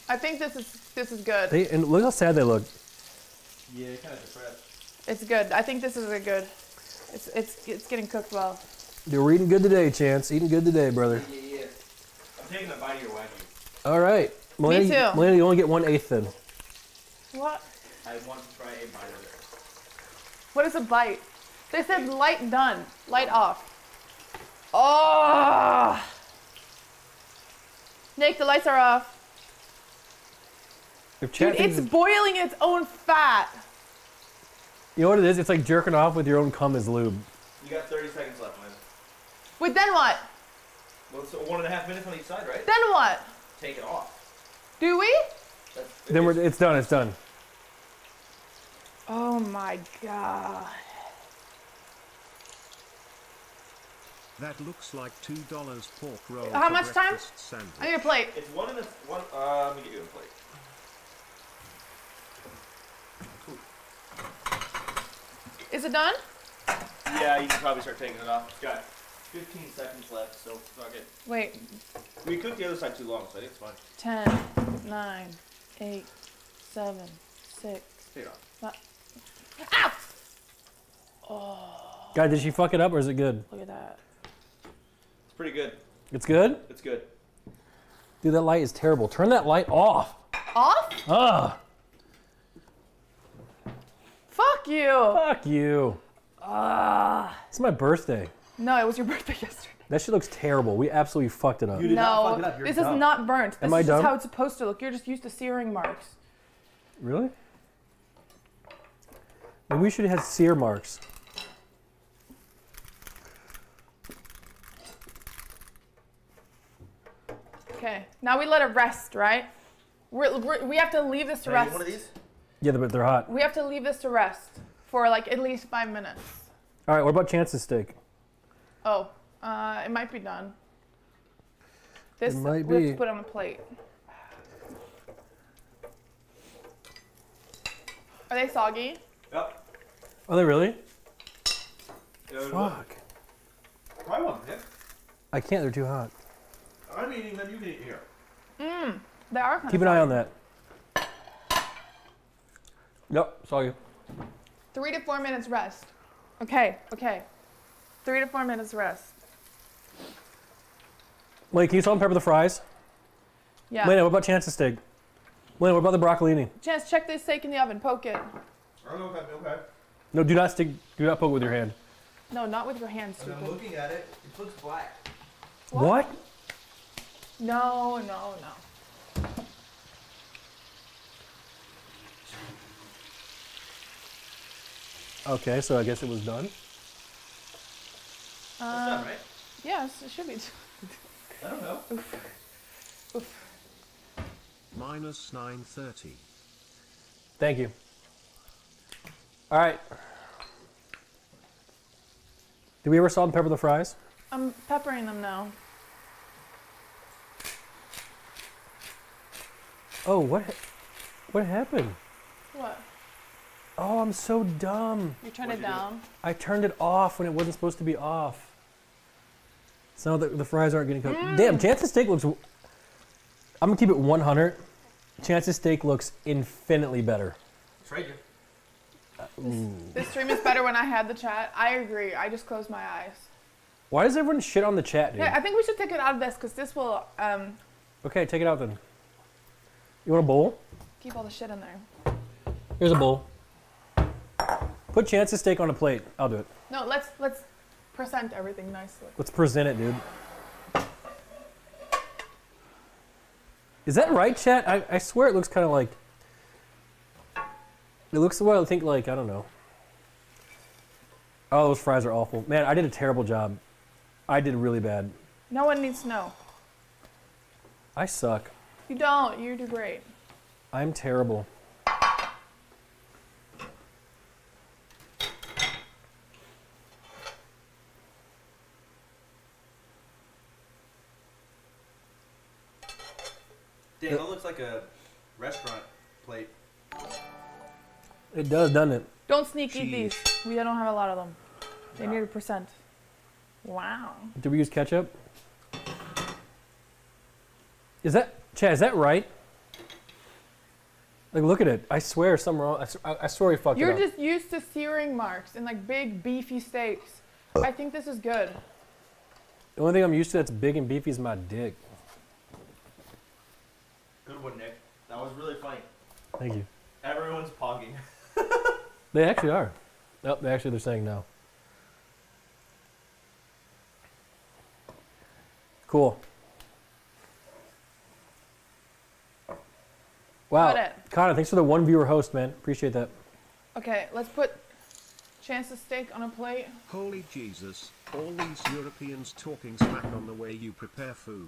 S2: I think this is this is good.
S1: They, and look how sad they look.
S4: Yeah, kind of depressed.
S2: It's good. I think this is a good. It's it's it's getting cooked well.
S1: They were eating good today, Chance. Eating good today, brother.
S4: Yeah, yeah. I'm taking a bite of your wagyu.
S1: All right. Melania,
S2: too.
S1: Melania, you only get one eighth then.
S2: What?
S4: I want to try a bite of it.
S2: What is a bite? They said light done. Light off. Oh. Nick, the lights are off.
S1: If
S2: Dude,
S1: chat
S2: it's boiling its own fat.
S1: you know what it is? It's like jerking off with your own cum as lube.
S4: You got 30 seconds left, man.
S2: Wait, then what?
S4: Well, it's one and a half minutes on each side, right?
S2: Then what?
S4: Take it off.
S2: Do we?
S4: That's,
S1: Then we're, it's done. It's done.
S2: Oh my god.
S3: That looks like two dollars pork roll.
S2: How
S3: for
S2: much time?
S3: Sandwich.
S2: I need a plate.
S4: It's one in a one. Uh, let me get you a plate.
S2: Is it done?
S4: Yeah, you can probably start taking it off. Got It's got 15 seconds left, so fuck it.
S2: Wait.
S4: We cooked the other side too long, so I think it's fine.
S2: 10, 9, 8, 7, 6.
S4: Take it off.
S2: Ow! Oh.
S1: Guy, did she fuck it up or is it good?
S2: Look at that.
S4: It's pretty good.
S1: It's good?
S4: It's good.
S1: Dude, that light is terrible. Turn that light off.
S2: Off?
S1: Ugh.
S2: Fuck you.
S1: Fuck you.
S2: Ah.
S1: It's my birthday.
S2: No, it was your birthday yesterday.
S1: That shit looks terrible. We absolutely fucked it up.
S4: You did not
S2: no,
S4: fuck it up. You're
S2: this
S4: dumb.
S2: is not burnt. This
S1: Am I
S2: is just
S1: dumb?
S2: how it's supposed to look. You're just used to searing marks.
S1: Really? Maybe we should have had sear marks.
S2: Okay, now we let it rest, right? We're, we're, we have to leave this to
S4: Can I
S2: rest.
S4: get one of these?
S1: Yeah, but they're hot.
S2: We have to leave this to rest for like at least five minutes.
S1: All right, what about Chance's steak?
S2: Oh, uh, it might be done. This
S1: might
S2: we have
S1: be.
S2: to put on a plate. Are they soggy?
S4: Yep.
S1: Are they really? Fuck.
S4: Try one, Nick.
S1: I can't. They're too hot.
S4: I'm eating them. You can eat here.
S2: Mmm. They are kind
S1: Keep
S2: of
S1: an eye on that. Yep. Saw you.
S2: Three to four minutes rest. Okay, okay. Three to four minutes rest.
S1: Wait, can you salt and pepper the fries?
S2: Yeah.
S1: Lena, what about chance's steak? Lena, what about the broccolini?
S2: Chance, check this steak in the oven. Poke it.
S4: I don't Okay, okay.
S1: No, do not stick. Do not poke with your hand.
S2: No, not with your hands,
S4: And I'm looking at it. It looks black.
S1: What?
S2: No, no, no.
S1: Okay, so I guess it was done.
S4: That's done,
S2: Um,
S4: right?
S2: yes, it should be.
S4: I don't know.
S3: Minus 930.
S1: Thank you. All right. Did we ever salt and pepper the fries?
S2: I'm peppering them now.
S1: Oh, what? ha- What happened?
S2: What?
S1: Oh, I'm so dumb.
S2: You turn
S4: What'd
S2: it
S4: you do?
S2: down.
S1: I turned it off when it wasn't supposed to be off. So the, the fries aren't getting cooked. Damn, Chance's steak looks. I'm gonna keep it 100. Chance's steak looks infinitely better.
S4: Trade you.
S2: This stream is better when I had the chat. I agree. I just closed my eyes.
S1: Why does everyone shit on the chat, dude?
S2: Yeah, I think we should take it out of this because this will um,
S1: Okay, take it out then. You want a bowl?
S2: keep all the shit in there.
S1: Here's a bowl. Put Chance's steak on a plate. I'll do it.
S2: No, let's let's present everything nicely.
S1: Let's present it, dude. Is that right, chat? I, I swear it looks kind of like. It looks what I think like, I don't know. Oh, those fries are awful. Man, I did a terrible job. I did really bad.
S2: No one needs to know.
S1: I suck.
S2: You don't. You do great.
S1: I'm terrible.
S4: Damn, that looks like a restaurant plate.
S1: It does, doesn't it?
S2: Don't sneak eat
S3: Cheese.
S2: these. We don't have a lot of them. They need a percent. Wow.
S1: Did we use ketchup? Is that, Chad, is that right? Like, look at it. I swear something wrong. I, s- I- I swear we fucked
S2: You're
S1: it up.
S2: just used to searing marks and like big beefy steaks. I think this is good.
S1: The only thing I'm used to that's big and beefy is my dick.
S4: Good one, Nick. That was really funny.
S1: Thank you.
S4: Everyone's pogging.
S1: They actually are. Nope, they actually they're saying no. Cool. Wow.
S2: Got it.
S1: Connor, thanks for the one viewer host, man. Appreciate that.
S2: Okay, let's put Chance's steak on a plate.
S3: Holy Jesus, all these Europeans talking smack on the way you prepare food.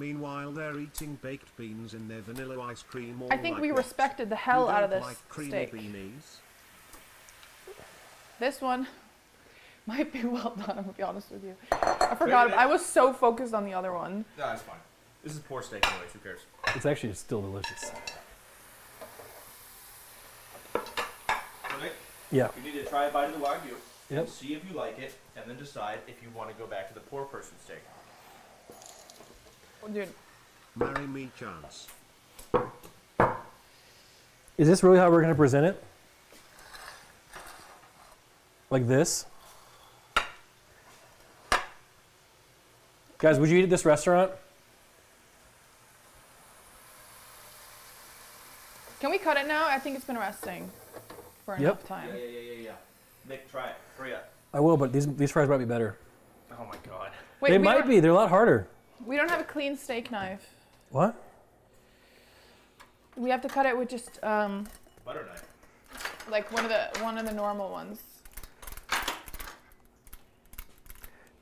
S3: Meanwhile, they're eating baked beans in their vanilla ice cream. All
S2: I think
S3: like
S2: we
S3: that.
S2: respected the hell out of this
S3: like creamy
S2: steak.
S3: beanies?
S2: This one might be well done, I'm gonna be honest with you. I forgot. I was so focused on the other one.
S4: No, that's fine. This is poor steak anyways. Who cares?
S1: It's actually still delicious.
S4: So,
S1: Yeah.
S4: you need to try a bite of the wagyu.
S1: Yep.
S4: And see if you like it, and then decide if you want to go back to the poor person steak.
S2: Dude,
S3: Marry me, chance.
S1: Is this really how we're gonna present it? Like this? Guys, would you eat at this restaurant?
S2: can we cut it now? I think it's been resting for
S1: Yep.
S2: enough time.
S4: Yeah, yeah, yeah, yeah, yeah. Nick, try it. Hurry up.
S1: I will, but these these fries might be better.
S4: Oh my god.
S2: Wait,
S1: they might
S2: don't,
S1: be. They're a lot harder.
S2: We don't have a clean steak knife.
S1: What?
S2: We have to cut it with just um,
S4: Butter knife.
S2: like one of the one of the normal ones.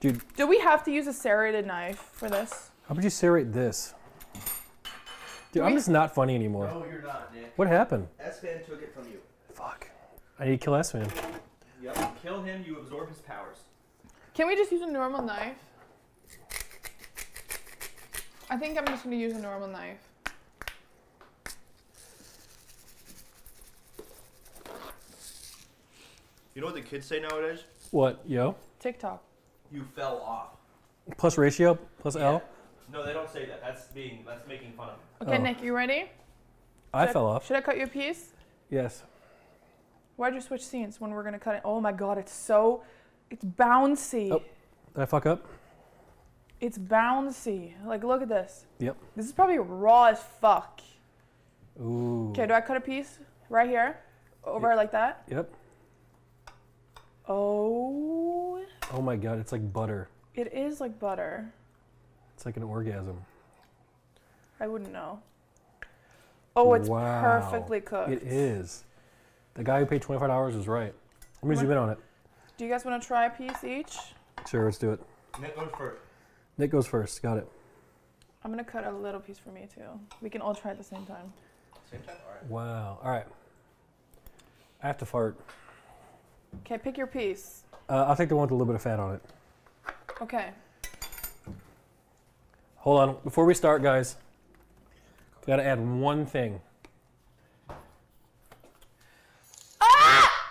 S1: Dude,
S2: Do we have to use a serrated knife for this?
S1: how would you serrate this? Dude, I'm just not funny anymore.
S4: No, you're not, Nick.
S1: What happened?
S4: Esfand took it from you.
S1: Fuck. I need to kill S-Man.
S4: Yep. Kill him, you absorb his powers.
S2: Can we just use a normal knife? I think I'm just gonna use a normal knife.
S4: You know what the kids say nowadays?
S1: What, yo?
S2: TikTok.
S4: You fell off.
S1: Plus ratio, plus L.
S4: No, they don't say that. That's being that's making fun of him.
S2: Okay,
S1: Oh.
S2: Nick, you ready?
S1: I
S2: Should
S1: fell off.
S2: Should I cut you a piece?
S1: Yes.
S2: Why'd you switch scenes when we're gonna cut it? Oh my god, it's so, it's bouncy.
S1: Oh. Did I fuck up?
S2: It's bouncy. Like, look at this.
S1: Yep.
S2: This is probably raw as fuck.
S1: Ooh.
S2: Okay, do I cut a piece right here? Over like that?
S1: Yep.
S2: Oh,
S1: Oh my god, it's like butter.
S2: it is like butter.
S1: It's like an orgasm.
S2: I wouldn't know. Oh, it's
S1: Wow.
S2: perfectly cooked.
S1: It is. The guy who paid twenty five dollars was right. Let me
S2: What?
S1: zoom in on it.
S2: Do you guys want to try a piece each?
S1: Sure, let's do it.
S4: Nick goes first.
S1: Nick goes first. Got it.
S2: I'm gonna cut a little piece for me too. We can all try at the same time.
S4: Same time. All right.
S1: Wow. All right. I have to fart.
S2: Okay, pick your piece.
S1: Uh, I'll take the one with a little bit of fat on it.
S2: Okay.
S1: Hold on. Before we start, guys, got to add one thing. Ah!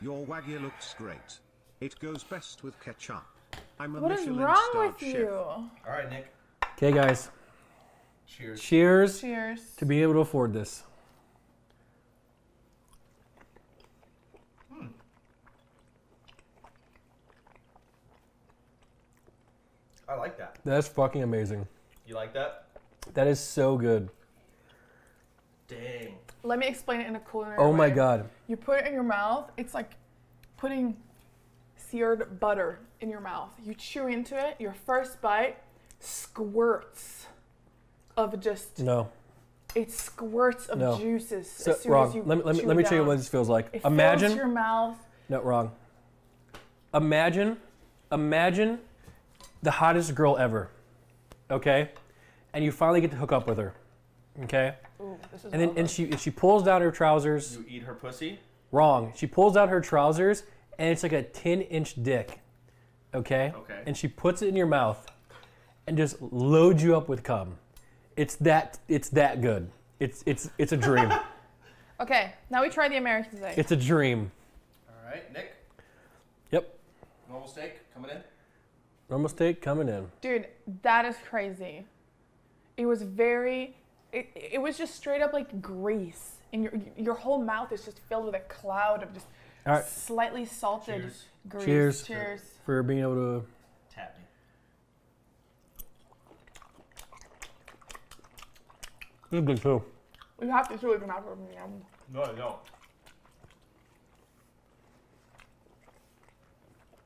S3: Your wagyu looks great. It goes best with ketchup. I'm a
S2: What is
S3: Michelin
S2: wrong with
S3: chef.
S2: you?
S4: All right, Nick.
S1: Okay, guys.
S4: Cheers.
S1: Cheers
S2: Cheers.
S1: to being able to afford this. Hmm.
S4: I like that.
S1: That's fucking amazing.
S4: You like that?
S1: That is so good.
S4: Dang.
S2: Let me explain it in a culinary
S1: Oh my god.
S2: You put it in your mouth. It's like putting seared butter in your mouth. You chew into it. Your first bite squirts of just
S1: No.
S2: it squirts of
S1: No.
S2: juices
S1: So,
S2: as soon
S1: wrong.
S2: as you
S1: let me let me let me
S2: it
S1: tell you what this feels like.
S2: It fills
S1: Imagine
S2: your mouth.
S1: No, wrong. Imagine, imagine the hottest girl ever, okay? And you finally get to hook up with her, okay?
S2: Ooh, this is
S1: And then
S2: over.
S1: and she if she pulls down her trousers,
S4: You eat her pussy?
S1: wrong. She pulls down her trousers and it's like a 10 inch dick, okay?
S4: Okay.
S1: And she puts it in your mouth and just loads you up with cum. It's that it's that good. It's it's it's a dream.
S2: okay, now we try the American steak.
S1: it's a dream.
S4: All right, Nick.
S1: Yep.
S4: Normal steak coming in.
S1: Normal steak coming in.
S2: Dude, that is crazy. It was very. It, it was just straight up like grease, and your your whole mouth is just filled with a cloud of just
S1: All right.
S2: slightly salted
S4: Cheers.
S2: grease.
S1: Cheers.
S2: Cheers.
S1: For being able to
S4: Tap me.
S1: This is good too.
S2: You have to chew it from after.
S4: No, I don't.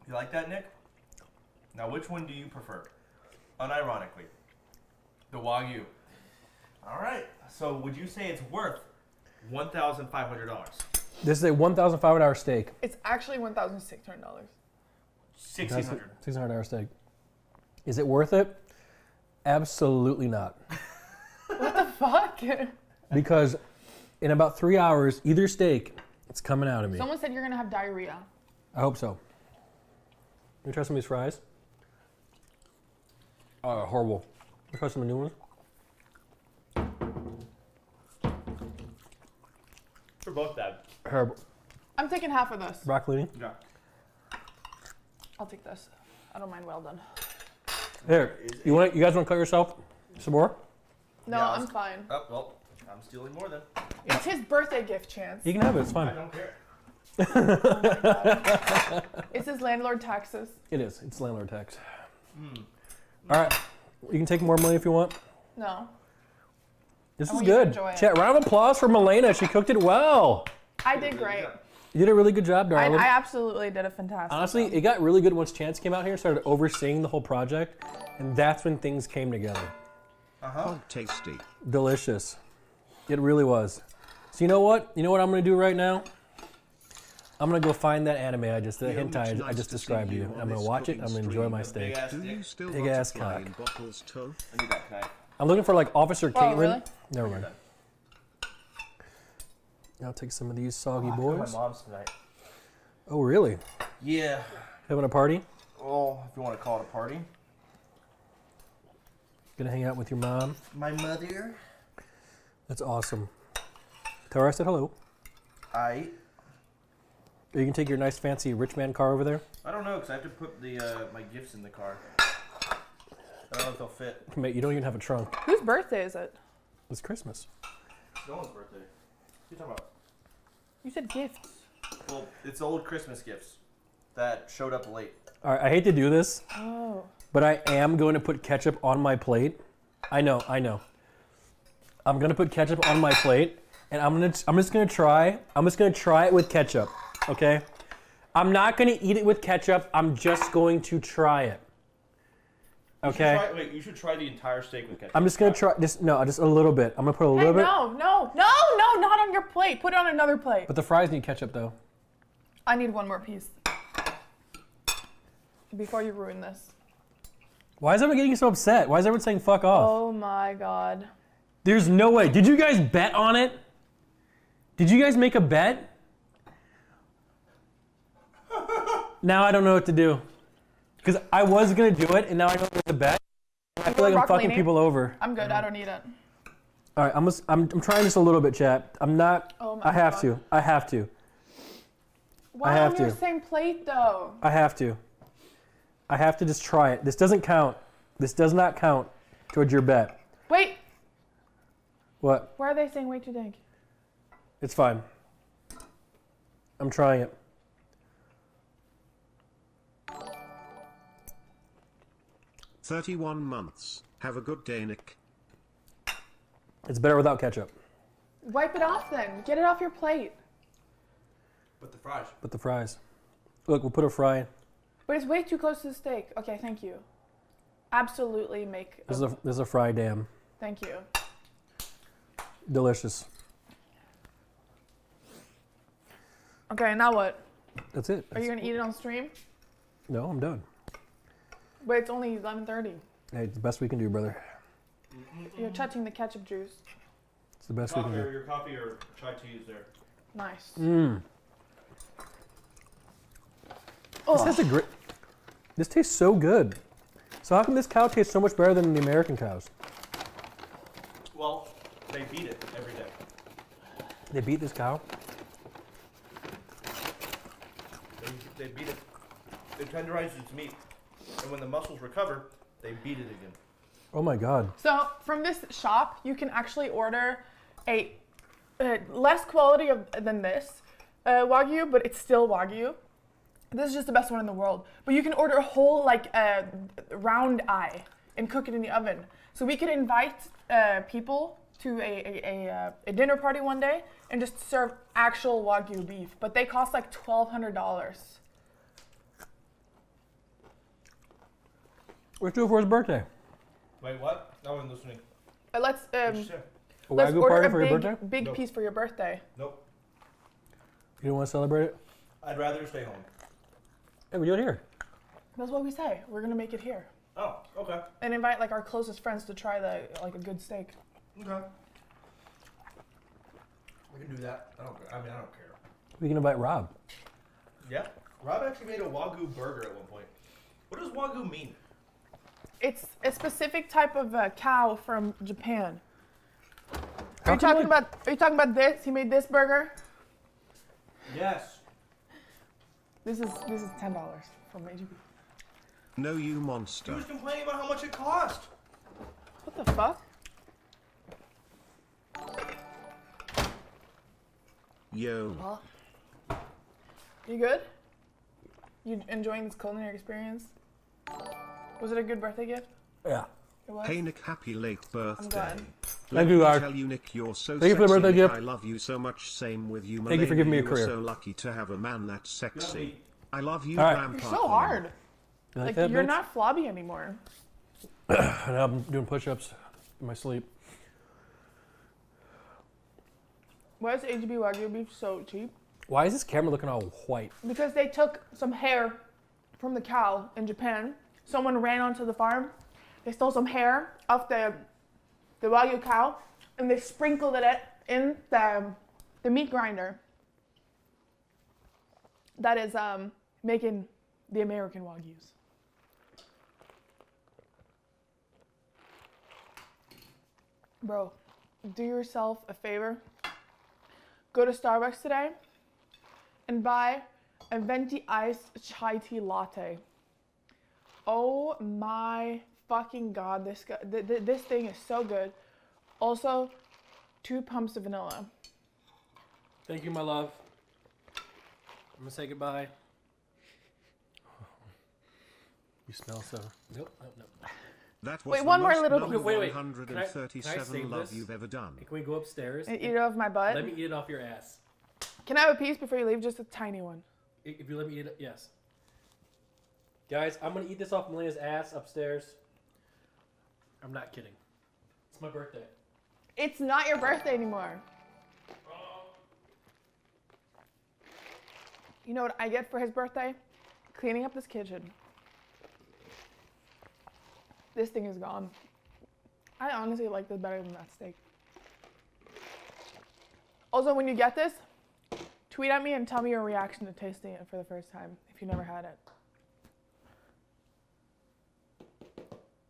S4: You like that, Nick? Now, which one do you prefer? Unironically, the Wagyu. All right. So, would you say it's worth one thousand five hundred dollars?
S1: This is a one thousand five hundred dollar steak.
S2: It's actually one thousand six hundred dollars.
S4: Sixteen hundred.
S1: Six hundred dollar steak. Is it worth it? Absolutely not.
S2: What the fuck.
S1: Because in about three hours, either steak, it's coming out of me.
S2: Someone said you're gonna have diarrhea.
S1: I hope so. Let me try some of these fries. Oh, horrible. Let me try some of the new ones.
S4: They're both bad.
S1: Horrible.
S2: I'm taking half of this.
S1: Broccoli.
S4: Yeah.
S2: I'll take this. I don't mind well done.
S1: Here, you want? You guys want to cut yourself some more?
S2: No,
S4: Yeah,
S2: I'm
S4: let's-
S2: fine.
S4: Oh well, I'm stealing more then.
S2: It's his birthday gift chance.
S1: You can have it. It's fine.
S4: I don't care.
S2: It's his landlord taxes.
S1: It is. It's landlord tax.
S4: Hmm.
S1: All right. You can take more money if you want.
S2: No.
S1: This
S2: I
S1: is
S2: want you to
S1: good. Chat. Round of applause for Malena. She cooked it well.
S2: I did great.
S1: You did a really good job,
S2: I,
S1: darling.
S2: I absolutely did a fantastic.
S1: Honestly,
S2: job.
S1: it got really good once Chance came out here and started overseeing the whole project, and that's when things came together.
S4: Uh huh.
S3: Oh, tasty.
S1: Delicious. It really was. So you know what? You know what I'm gonna do right now? I'm gonna go find that anime I just, the
S3: Yo,
S1: hentai
S3: it's
S1: I
S3: nice
S1: just
S3: to
S1: described to you. I'm gonna watch it. I'm gonna enjoy
S3: stream.
S1: my
S4: Big
S1: steak.
S4: ass
S3: Do you
S4: dick.
S3: still
S1: Big ass cock.
S3: in bottles too?
S4: I need that knife.
S1: I'm looking for like Officer
S2: Oh,
S1: Caitlin.
S2: really?
S1: Never mind. I'll take some of these soggy
S4: Oh,
S1: boys.
S4: My mom's tonight.
S1: Oh, really?
S4: Yeah.
S1: Having a party?
S4: Oh, if you want to call it a party.
S1: Gonna hang out with your mom?
S4: My mother.
S1: That's awesome. Tell her I said hello.
S4: I.
S1: Or you can take your nice fancy rich man car over there.
S4: I don't know because I have to put the uh, my gifts in the car. I don't know if they'll fit.
S1: Mate, you don't even have a trunk.
S2: Whose birthday is it?
S1: It's Christmas.
S4: It's no one's birthday. What are you talking about?
S2: You said gifts.
S4: Well, it's old Christmas gifts that showed up late.
S1: All right, I hate to do this,
S2: Oh.
S1: but I am going to put ketchup on my plate. I know, I know. I'm gonna put ketchup on my plate, and I'm gonna, I'm just gonna try. I'm just gonna try it with ketchup. Okay. I'm not gonna eat it with ketchup. I'm just going to try it.
S4: You should
S1: Okay.
S4: try- wait, you should try the entire steak with ketchup.
S1: I'm just gonna try. Just no, just a little bit. I'm gonna put a
S2: Hey,
S1: little bit.
S2: no, no, no, no, not on your plate. Put it on another plate.
S1: But the fries need ketchup though.
S2: I need one more piece. Before you ruin this.
S1: Why is everyone getting so upset? Why is everyone saying fuck off?
S2: Oh my god.
S1: There's no way. Did you guys bet on it? Did you guys make a bet? now I don't know what to do. Because I was gonna do it, and now I know there's a bet. I feel like I'm fucking
S2: Broccolini?
S1: people over.
S2: I'm good. I don't need it.
S1: All right, I'm just, I'm, I'm trying just a little bit, chat. I'm not.
S2: Oh my
S1: I have
S2: God.
S1: to. I have to.
S2: Why
S1: have
S2: on your
S1: to.
S2: same plate though?
S1: I have to. I have to just try it. This doesn't count. This does not count towards your bet.
S2: Wait,
S1: What?
S2: why are they saying wait too dank?
S1: It's fine. I'm trying it.
S3: Thirty-one months. Have a good day, Nick.
S1: It's better without ketchup.
S2: Wipe it off then. Get it off your plate.
S4: With the fries.
S1: But the fries. Look, we'll put a fry. in.
S2: But it's way too close to the steak. Okay, thank you. Absolutely make.
S1: This is a this is a fry dam.
S2: Thank you.
S1: Delicious.
S2: Okay, now what?
S1: That's it.
S2: Are you gonna eat it on stream?
S1: No, I'm done.
S2: But it's only 11:30.
S1: Hey, it's the best we can do, brother. Mm-hmm.
S2: You're touching the ketchup juice.
S1: It's the best we can do.
S4: your coffee or chai tea is there.
S2: Nice.
S1: Mmm. This
S2: Oh,
S1: has a great. This tastes so good. So how come this cow tastes so much better than the American cows?
S4: Well, they beat it every day.
S1: They beat this cow.
S4: They, they beat it. They tenderize its meat, and when the muscles recover, they beat it again.
S1: Oh my God.
S2: So from this shop, you can actually order a, uh, less quality of, than this uh, Wagyu, but it's still Wagyu. This is just the best one in the world. But you can order a whole like uh, round eye and cook it in the oven. So we could invite uh, people to a, a, a, uh, dinner party one day and just serve actual Wagyu beef. But they cost like $1,200.
S1: Let's do it for his birthday.
S4: Wait, what? I wasn't listening.
S2: Uh, let's um.
S1: A
S2: let's
S1: wagyu
S2: order
S1: party
S2: a
S1: for
S2: big
S1: birthday?
S2: big
S4: No.
S2: piece for your birthday.
S4: Nope.
S1: You don't want to celebrate it?
S4: I'd rather stay home.
S1: Hey, we do it here.
S2: That's what we say. We're gonna make it here.
S4: Oh, okay.
S2: and invite like our closest friends to try the like a good steak.
S4: Okay. We can do that. I don't. I mean, I don't care.
S1: We can invite Rob.
S4: Yeah. Rob actually made a wagyu burger at one point. What does wagyu mean?
S2: It's a specific type of uh, cow from Japan. Are you talking about? Are you talking about this? He made this burger.
S4: Yes.
S2: This is this is ten dollars from HEB.
S3: No, you
S4: He
S3: monster.
S4: was complaining about how much it cost.
S2: What the fuck?
S3: Yo.
S2: You good? You enjoying this culinary experience? Was it a good birthday gift?
S1: Yeah.
S2: It was.
S3: Hey Nick, happy late birthday.
S2: glad.
S3: Let
S1: Thank you,
S3: me
S1: guys.
S3: tell you, Nick, you're so
S1: Thank you for the
S3: sexy,
S1: birthday
S3: Nick.
S1: gift.
S3: I love you so much. Same with you,
S1: Thank you for giving me a career.
S3: You're so lucky to have a man that sexy.
S4: me.
S3: I love you,
S1: All right.
S3: Grandpa.
S2: You're so hard.
S1: You like
S2: Like
S1: that,
S2: you're
S1: bitch?
S2: not flobby anymore.
S1: And I'm doing push-ups in my sleep.
S2: Why is HEB Wagyu beef so cheap?
S1: Why is this camera looking all white?
S2: Because they took some hair from the cow in Japan. Someone ran onto the farm. They stole some hair off the the wagyu cow, and they sprinkled it in the the meat grinder. That is um, making the American wagyus. Bro, do yourself a favor. Go to Starbucks today and buy a venti iced chai tea latte. Oh my fucking god, this th- th- this thing is so good. Also, two pumps of vanilla.
S1: Thank you, my love. I'm gonna say goodbye. You smell so. Nope, nope, nope.
S3: That was
S2: Wait, one more little
S3: number
S1: piece. Wait, wait, wait. Can I- can I
S3: 137
S1: save
S3: love
S1: this?
S3: you've ever done.
S1: Can we go upstairs?
S2: And eat it off my butt.
S1: Let me eat it off your ass.
S2: Can I have a piece before you leave? Just a tiny one.
S1: If you let me eat it, yes. Guys, I'm gonna eat this off Malena's ass upstairs. I'm not kidding. It's my birthday.
S2: It's not your birthday anymore. You know what I get for his birthday? Cleaning up this kitchen. This thing is gone. I honestly like this better than that steak. Also, when you get this, tweet at me and tell me your reaction to tasting it for the first time if you never had it.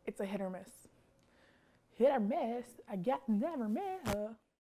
S2: It's a hit or miss. Hit or miss. I got never miss.